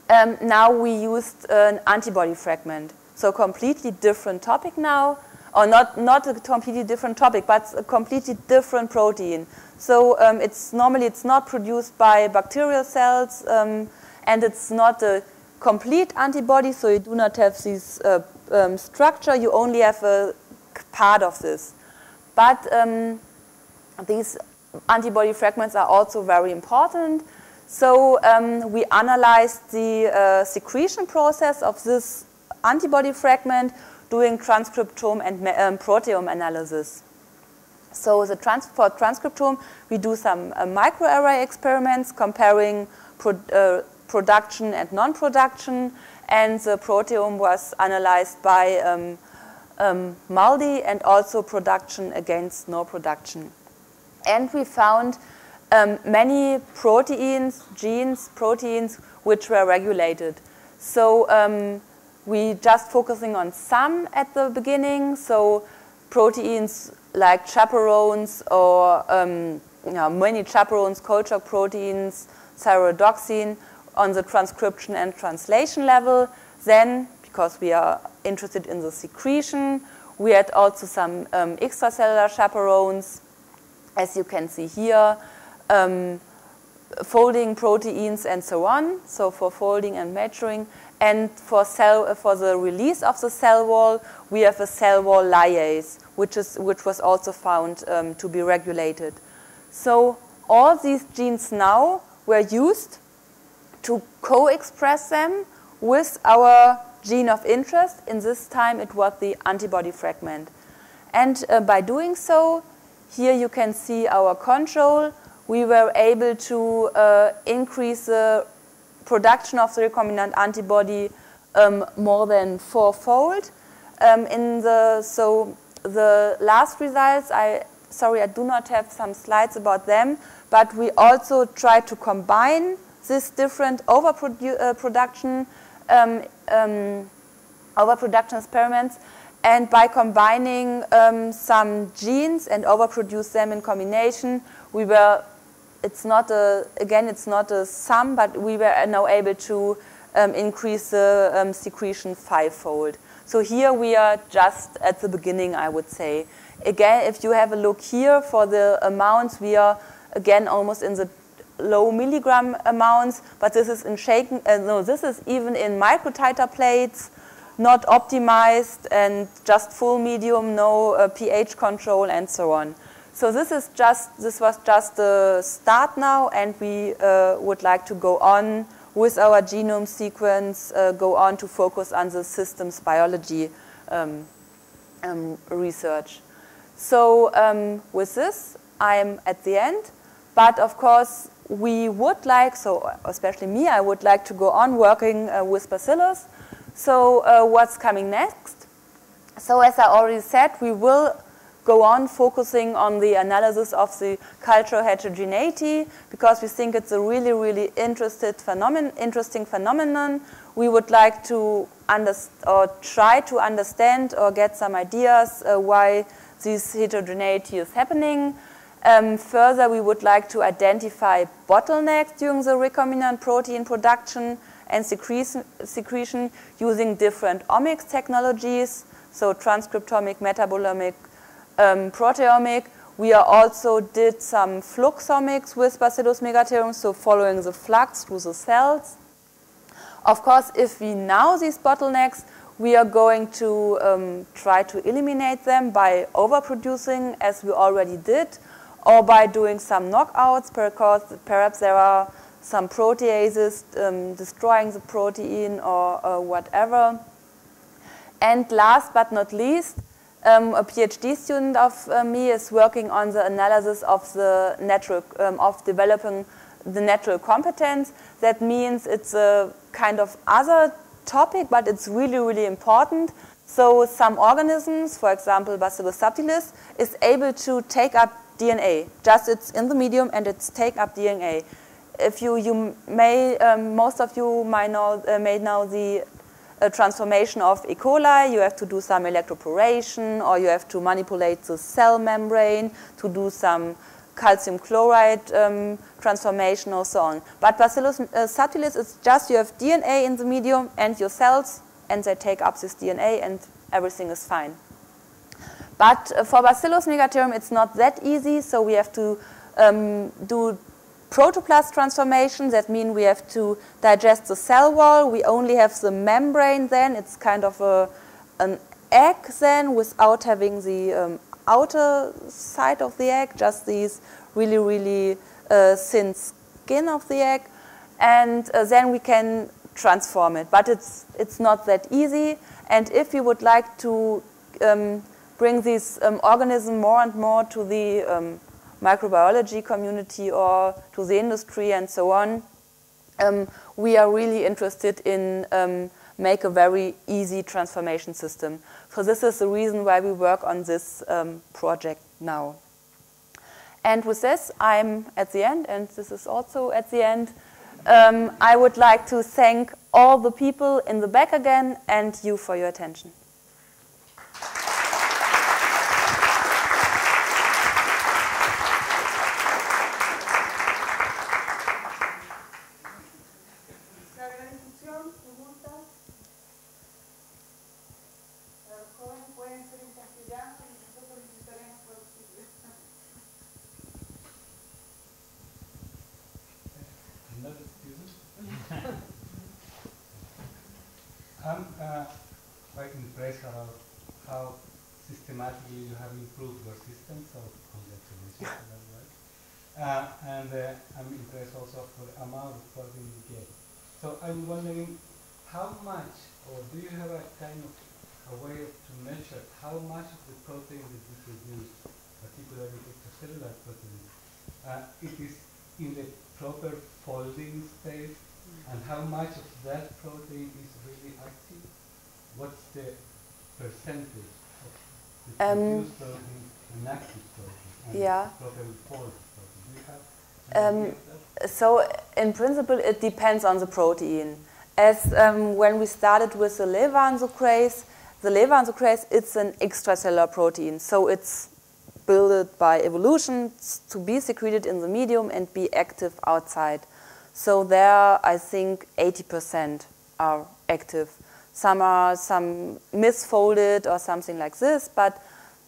Um, now we used an antibody fragment. So completely different topic now, or not, not a completely different topic, but a completely different protein. So um, it's normally it's not produced by bacterial cells, um, and it's not a complete antibody, so you do not have this uh, um, structure, you only have a part of this. But um, these antibody fragments are also very important. So um, we analyzed the uh, secretion process of this antibody fragment doing transcriptome and um, proteome analysis. So the trans for transcriptome, we do some uh, microarray experiments comparing pro uh, production and non-production, and the proteome was analyzed by um, um, MALDI and also production against no production. And we found um, many proteins, genes, proteins, which were regulated. So um, we just focusing on some at the beginning, so proteins like chaperones or um, you know, many chaperones, shock proteins, thyrodoxine on the transcription and translation level. Then, because we are interested in the secretion, we had also some um, extracellular chaperones, as you can see here, um, folding proteins and so on, so for folding and maturing. And for, cell, for the release of the cell wall, we have a cell wall lyase, which, is, which was also found um, to be regulated. So all these genes now were used to co-express them with our gene of interest. In this time, it was the antibody fragment. And uh, by doing so, here you can see our control. We were able to uh, increase the production of the recombinant antibody um, more than fourfold. Um, in the so the last results, I sorry I do not have some slides about them, but we also try to combine this different overproduction uh, um, um, overproduction experiments, and by combining um, some genes and overproduce them in combination, we were it's not a, again, it's not a sum, but we were now able to um, increase the um, secretion fivefold. So here we are just at the beginning, I would say. Again, if you have a look here for the amounts, we are again almost in the low milligram amounts, but this is in shaken, uh, no, this is even in microtiter plates, not optimized and just full medium, no uh, pH control and so on. So this is just this was just the start now, and we uh, would like to go on with our genome sequence, uh, go on to focus on the systems biology um, um, research. So um, with this, I'm at the end. But of course, we would like, so especially me, I would like to go on working uh, with Bacillus. So uh, what's coming next? So as I already said, we will go on focusing on the analysis of the cultural heterogeneity because we think it's a really, really phenomenon, interesting phenomenon. We would like to or try to understand or get some ideas uh, why this heterogeneity is happening. Um, further, we would like to identify bottlenecks during the recombinant protein production and secretion using different omics technologies, so transcriptomic, metabolomic, um, proteomic. We are also did some fluxomics with Bacillus megaterium, so following the flux through the cells. Of course, if we know these bottlenecks, we are going to um, try to eliminate them by overproducing, as we already did, or by doing some knockouts, because perhaps there are some proteases um, destroying the protein or, or whatever. And last but not least, um, a PhD student of uh, me is working on the analysis of the natural, um, of developing the natural competence. That means it's a kind of other topic, but it's really, really important. So some organisms, for example, Bacillus subtilis, is able to take up DNA. Just it's in the medium and it's take up DNA. If you, you may, um, most of you might know, uh, may know the a transformation of E. coli, you have to do some electroporation or you have to manipulate the cell membrane to do some calcium chloride um, transformation or so on. But Bacillus uh, subtilis is just you have DNA in the medium and your cells and they take up this DNA and everything is fine. But uh, for Bacillus megaterium it's not that easy so we have to um, do protoplast transformation. That means we have to digest the cell wall. We only have the membrane then. It's kind of a, an egg then without having the um, outer side of the egg, just these really, really uh, thin skin of the egg. And uh, then we can transform it. But it's, it's not that easy. And if you would like to um, bring these um, organisms more and more to the um, microbiology community or to the industry and so on, um, we are really interested in um, make a very easy transformation system. So this is the reason why we work on this um, project now. And with this, I'm at the end, and this is also at the end. Um, I would like to thank all the people in the back again and you for your attention. I'm uh, quite impressed about how systematically you have improved your system, so congratulations for that work. Uh, and uh, I'm impressed also for the amount of protein you get. So I'm wondering how much, or do you have a kind of a way to measure how much of the protein that you produce, particularly extracellular protein, uh, it is in the proper folding state and how much of that protein is really active? What's the percentage of the Um, protein and active protein? And Yeah. protein. Have Um, idea of that? So in principle, it depends on the protein. As um, when we started with the levansocrase, the levansocrase it's an extracellular protein, so it's built by evolution to be secreted in the medium and be active outside. So there, I think 80% are active. Some are some misfolded or something like this, but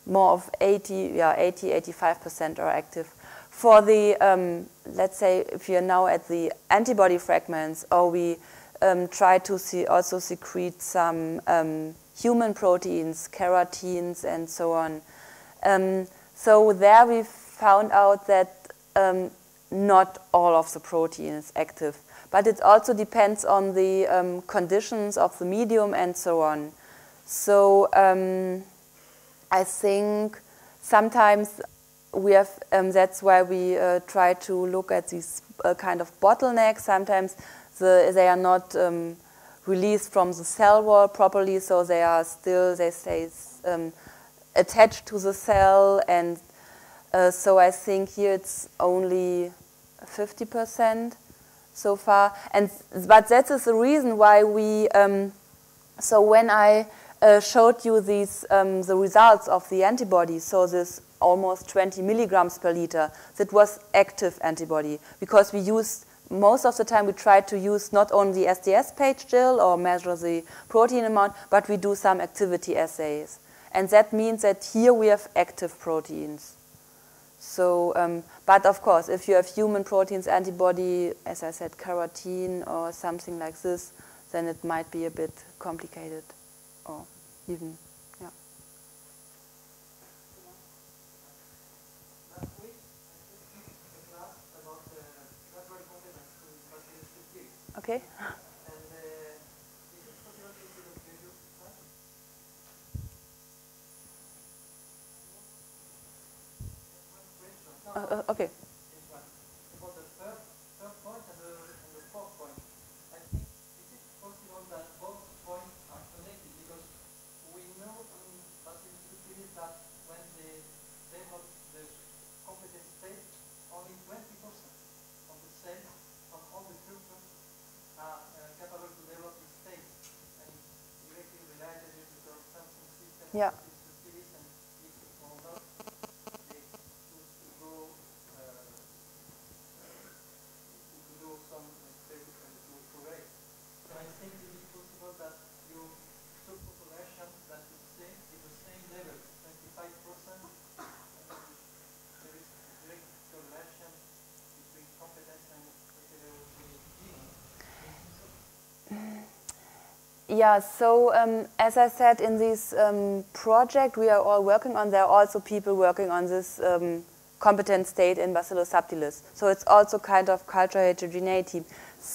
more of 80, yeah, 80, 85% are active. For the, um, let's say, if you're now at the antibody fragments, or we um, try to see also secrete some um, human proteins, keratins, and so on. Um, so there we found out that um, not all of the protein is active, but it also depends on the um, conditions of the medium and so on. So um, I think sometimes we have, um, that's why we uh, try to look at these uh, kind of bottlenecks. Sometimes the, they are not um, released from the cell wall properly, so they are still, they stay um, attached to the cell. And uh, so I think here it's only 50% so far. And, but that is the reason why we, um, so when I uh, showed you these, um, the results of the antibody, so this almost 20 milligrams per liter, that was active antibody because we used, most of the time we try to use not only SDS page still or measure the protein amount, but we do some activity assays. And that means that here we have active proteins. So, um, but of course, if you have human proteins antibody, as I said, carotene or something like this, then it might be a bit complicated or even, yeah. Last [LAUGHS] week, I took a class about the library complements to Bacillus subtilis. Okay. And uh, is it possible to see the previous slide? One question. No, Uh, uh, okay. this one. About the third, third point and the, and the fourth point. I think is it possible that both points are connected because we know in Bacillus subtilis that when they develop the competent state, only 20% of the cells from all the structures are uh, capable to develop this state. And it's directly related with the consumption system Yeah. of Bacillus subtilis and if or not they choose to go uh, to do some experiment to correct. So I think it is possible that your subpopulation that is same is the same level, 25 percent. There is a direct correlation between competence Yeah, so um, as I said in this um, project we are all working on, there are also people working on this um, competent state in Bacillus subtilis. So it's also kind of cultural heterogeneity.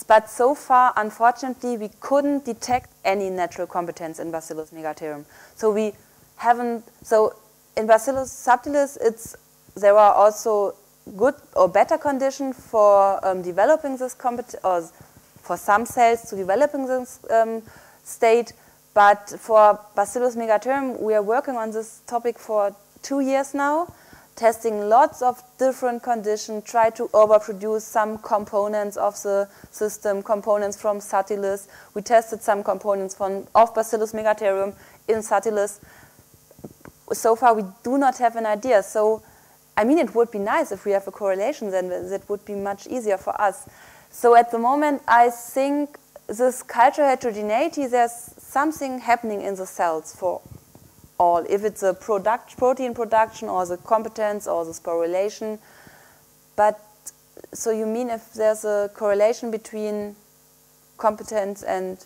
But so far, unfortunately, we couldn't detect any natural competence in Bacillus megaterium. So we haven't, so in Bacillus subtilis, it's, there are also good or better conditions for um, developing this competence, or for some cells to developing this um, state. But for Bacillus megaterium, we are working on this topic for two years now, testing lots of different conditions, try to overproduce some components of the system, components from Subtilis. We tested some components from, of Bacillus megaterium in Subtilis. So far, we do not have an idea. So, I mean, it would be nice if we have a correlation, then that would be much easier for us. So at the moment, I think this cultural heterogeneity, there's something happening in the cells for all. If it's a product, protein production or the competence or the sporulation. But so you mean if there's a correlation between competence and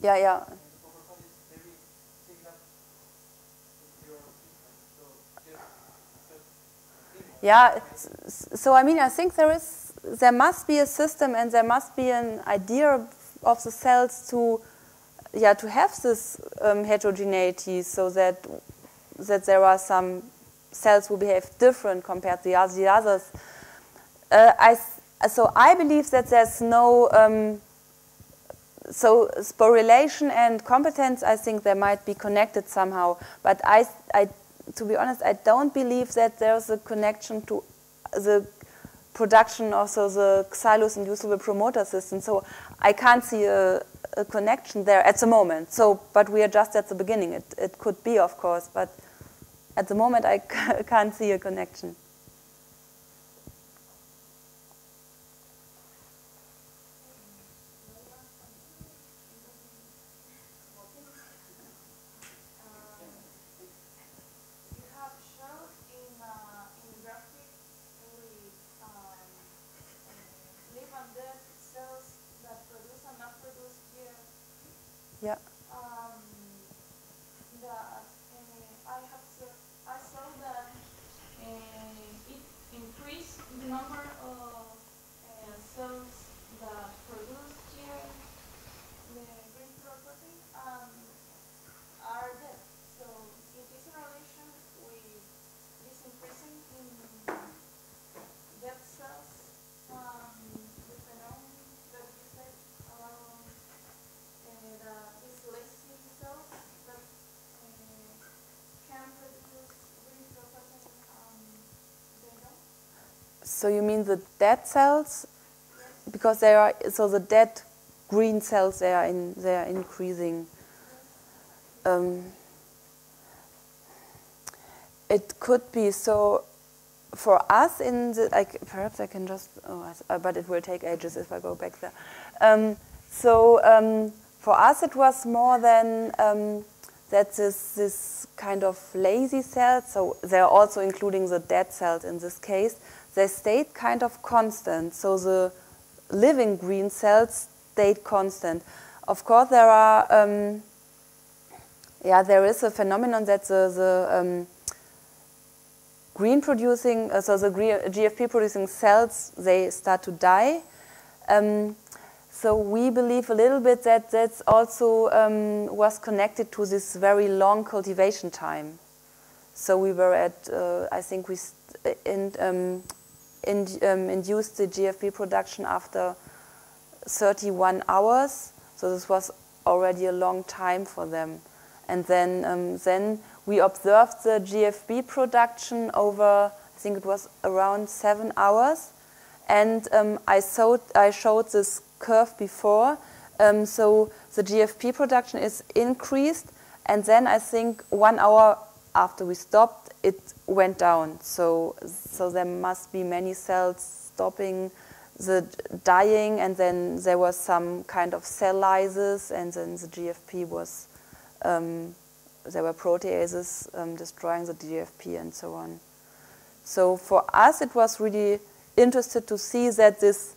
Yeah, yeah. Yeah, so I mean, I think there is, there must be a system and there must be an idea of the cells to, yeah, to have this um, heterogeneity so that, that there are some cells who behave different compared to the others. Uh, I, so I believe that there's no, um, so sporulation and competence, I think they might be connected somehow, but I, I to be honest, I don't believe that there's a connection to the production of the Xylus-inducible promoter system. So I can't see a, a, connection there at the moment. So, but we are just at the beginning. It, it could be, of course, but at the moment I [LAUGHS] can't see a connection. So you mean the dead cells? Because they are so the dead green cells they are in they are increasing. Um, it could be so for us in the like perhaps I can just oh, uh, but it will take ages if I go back there. Um, so um, for us it was more than um, that this this kind of lazy cells. So they are also including the dead cells in this case they stayed kind of constant. So the living green cells stayed constant. Of course, there are, um, yeah, there is a phenomenon that the, the um, green producing, uh, so the GFP producing cells, they start to die. Um, so we believe a little bit that that's also um, was connected to this very long cultivation time. So we were at, uh, I think we, in, um, in, um, induced the GFP production after 31 hours. So this was already a long time for them. And then, um, then we observed the GFP production over, I think it was around seven hours. And um, I, showed, I showed this curve before. Um, so the GFP production is increased. And then I think one hour after we stopped, it went down. So, so there must be many cells stopping the dying, and then there was some kind of cell lysis, and then the GFP was um, there were proteases um, destroying the GFP and so on. So for us, it was really interested to see that this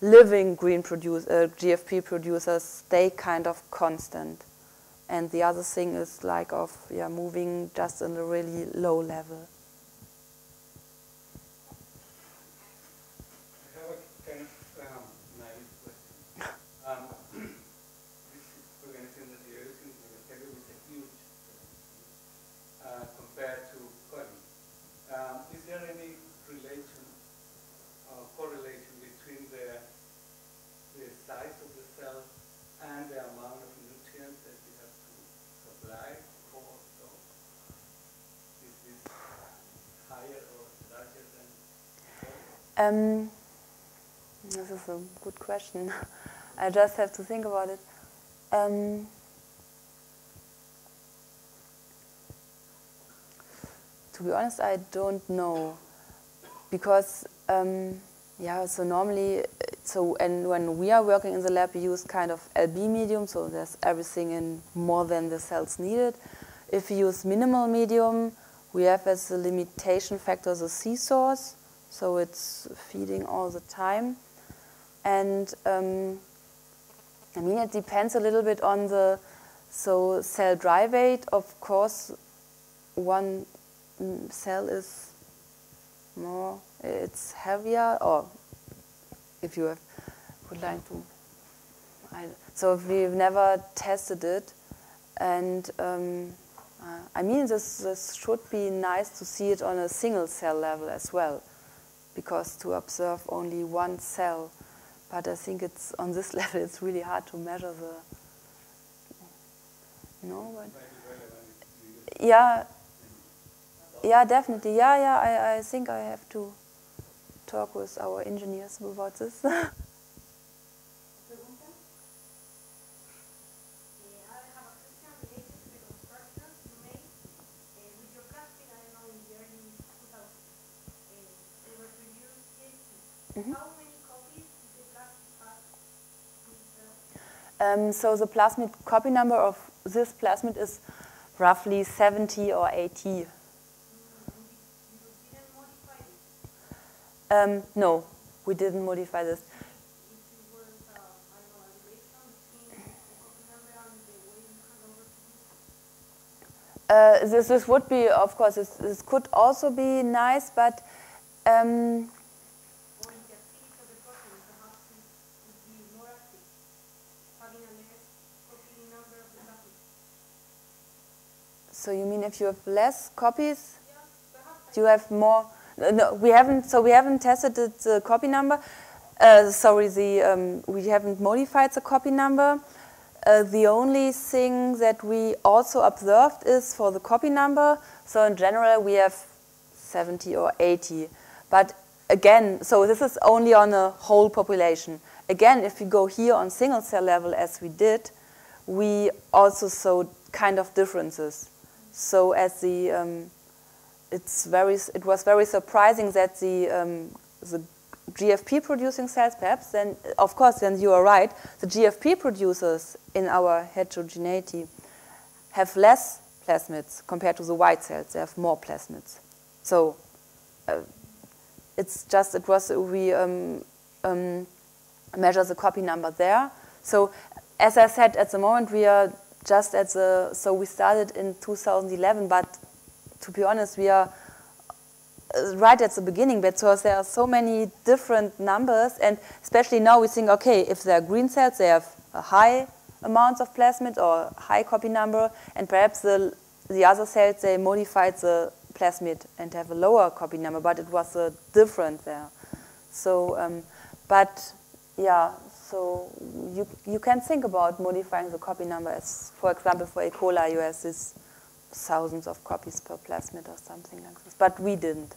living green produce, uh, GFP producers stay kind of constant. And the other thing is like of yeah, moving just in a really low level. Um, this is a good question. I just have to think about it. Um, to be honest, I don't know because um, yeah. So normally, so and when we are working in the lab, we use kind of LB medium, so there's everything in more than the cells needed. If we use minimal medium, we have as a limitation factor the C source so it's feeding all the time. And um, I mean, it depends a little bit on the so cell dry weight. Of course, one cell is more, it's heavier, or if you have, would like to. I, so we've never tested it, and um, uh, I mean, this, this should be nice to see it on a single cell level as well because to observe only one cell, but I think it's on this [LAUGHS] level it's really hard to measure the. No, but yeah, yeah, definitely, yeah, yeah. I, I think I have to talk with our engineers about this. [LAUGHS] -hmm. Um, so the plasmid copy number of this plasmid is roughly 70 or 80. Um, no, we didn't modify this. Uh, this, this would be, of course, this, this could also be nice, but um, So you mean if you have less copies, you have more? No, we haven't. So we haven't tested the copy number. Uh, sorry, the um, we haven't modified the copy number. Uh, the only thing that we also observed is for the copy number. So in general, we have 70 or 80. But again, so this is only on a whole population. Again, if we go here on single cell level as we did, we also saw kind of differences. So as the um, it's very it was very surprising that the um, the GFP producing cells perhaps then of course then you are right the GFP producers in our heterogeneity have less plasmids compared to the white cells. They have more plasmids. So uh, it's just it was we um, um, measure the copy number there. So as I said at the moment we are just at the, so we started in 2011, but to be honest, we are uh, right at the beginning because there are so many different numbers, and especially now we think, okay, if they are green cells, they have a high amount of plasmid or high copy number, and perhaps the, the other cells, they modified the plasmid and have a lower copy number, but it was a different there. So, um, but yeah, so you, you can think about modifying the copy number as, for example, for E. coli, you have thousands of copies per plasmid or something like this. But we didn't.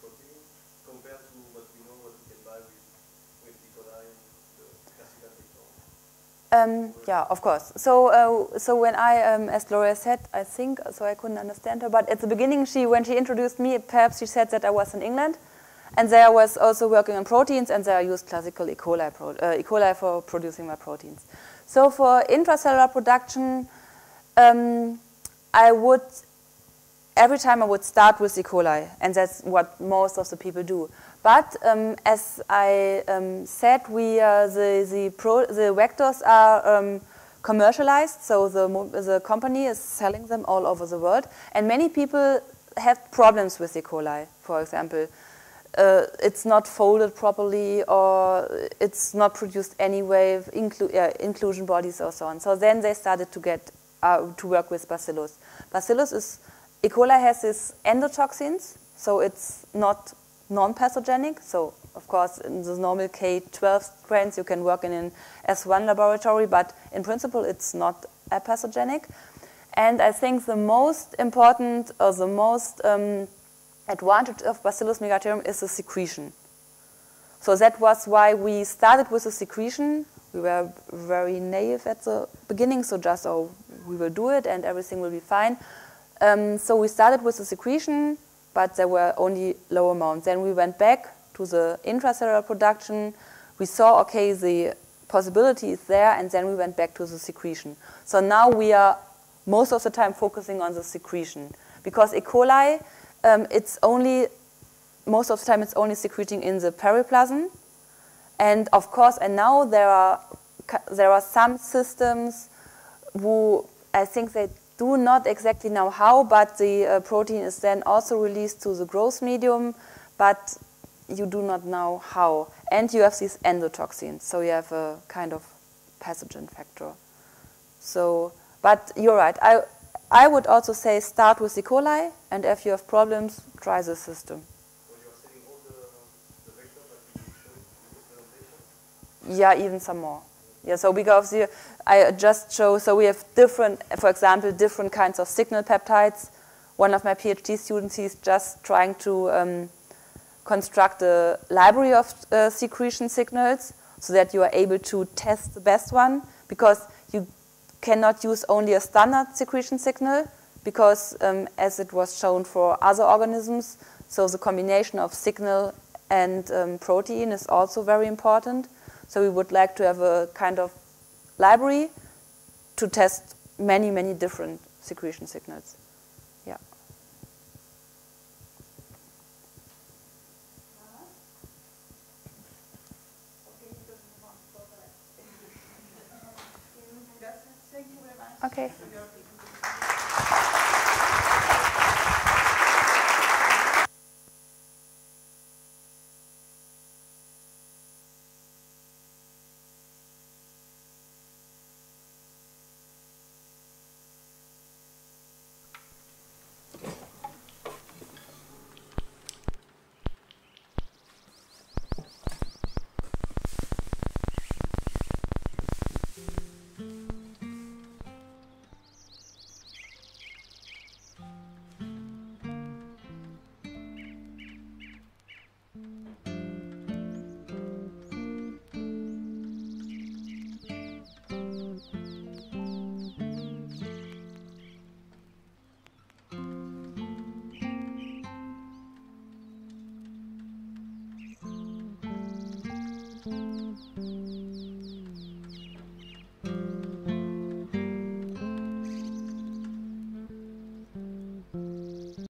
protein compared to what we know what we can buy with, with E. coli and the classical um, yeah, of course. So, uh, so when I, um, as Gloria said, I think, so I couldn't understand her, but at the beginning, she, when she introduced me, perhaps she said that I was in England, and there I was also working on proteins, and there I used classical E. coli, uh, e. coli for producing my proteins. So for intracellular production, um, I would every time I would start with E. coli, and that's what most of the people do. But um, as I um, said, we uh, the the, pro, the vectors are um, commercialized, so the the company is selling them all over the world, and many people have problems with E. coli. For example, uh, it's not folded properly, or it's not produced anyway, inclu uh, inclusion bodies or so on. So then they started to get uh, to work with Bacillus. Bacillus is E. coli has these endotoxins, so it's not non-pathogenic. So of course, in the normal K12 strains, you can work in an S1 laboratory, but in principle, it's not pathogenic. And I think the most important or the most um, advantage of Bacillus megaterium is the secretion. So that was why we started with the secretion. We were very naive at the beginning, so just, oh, we will do it and everything will be fine. Um, so we started with the secretion, but there were only low amounts. Then we went back to the intracellular production. We saw, okay, the possibility is there, and then we went back to the secretion. So now we are most of the time focusing on the secretion because E. coli, um, it's only most of the time it's only secreting in the periplasm, and of course, and now there are there are some systems who I think they do not exactly know how, but the uh, protein is then also released to the growth medium, but you do not know how. And you have these endotoxins, so you have a kind of pathogen factor. So, but you're right. I, I would also say start with E. coli, and if you have problems, try the system. yeah, even some more. Yeah, so because the, I just show, so we have different, for example, different kinds of signal peptides. One of my PhD students, he's just trying to um, construct a library of uh, secretion signals so that you are able to test the best one because you cannot use only a standard secretion signal because um, as it was shown for other organisms, so the combination of signal and um, protein is also very important. So we would like to have a kind of library to test many, many different secretion signals. Yeah. Okay.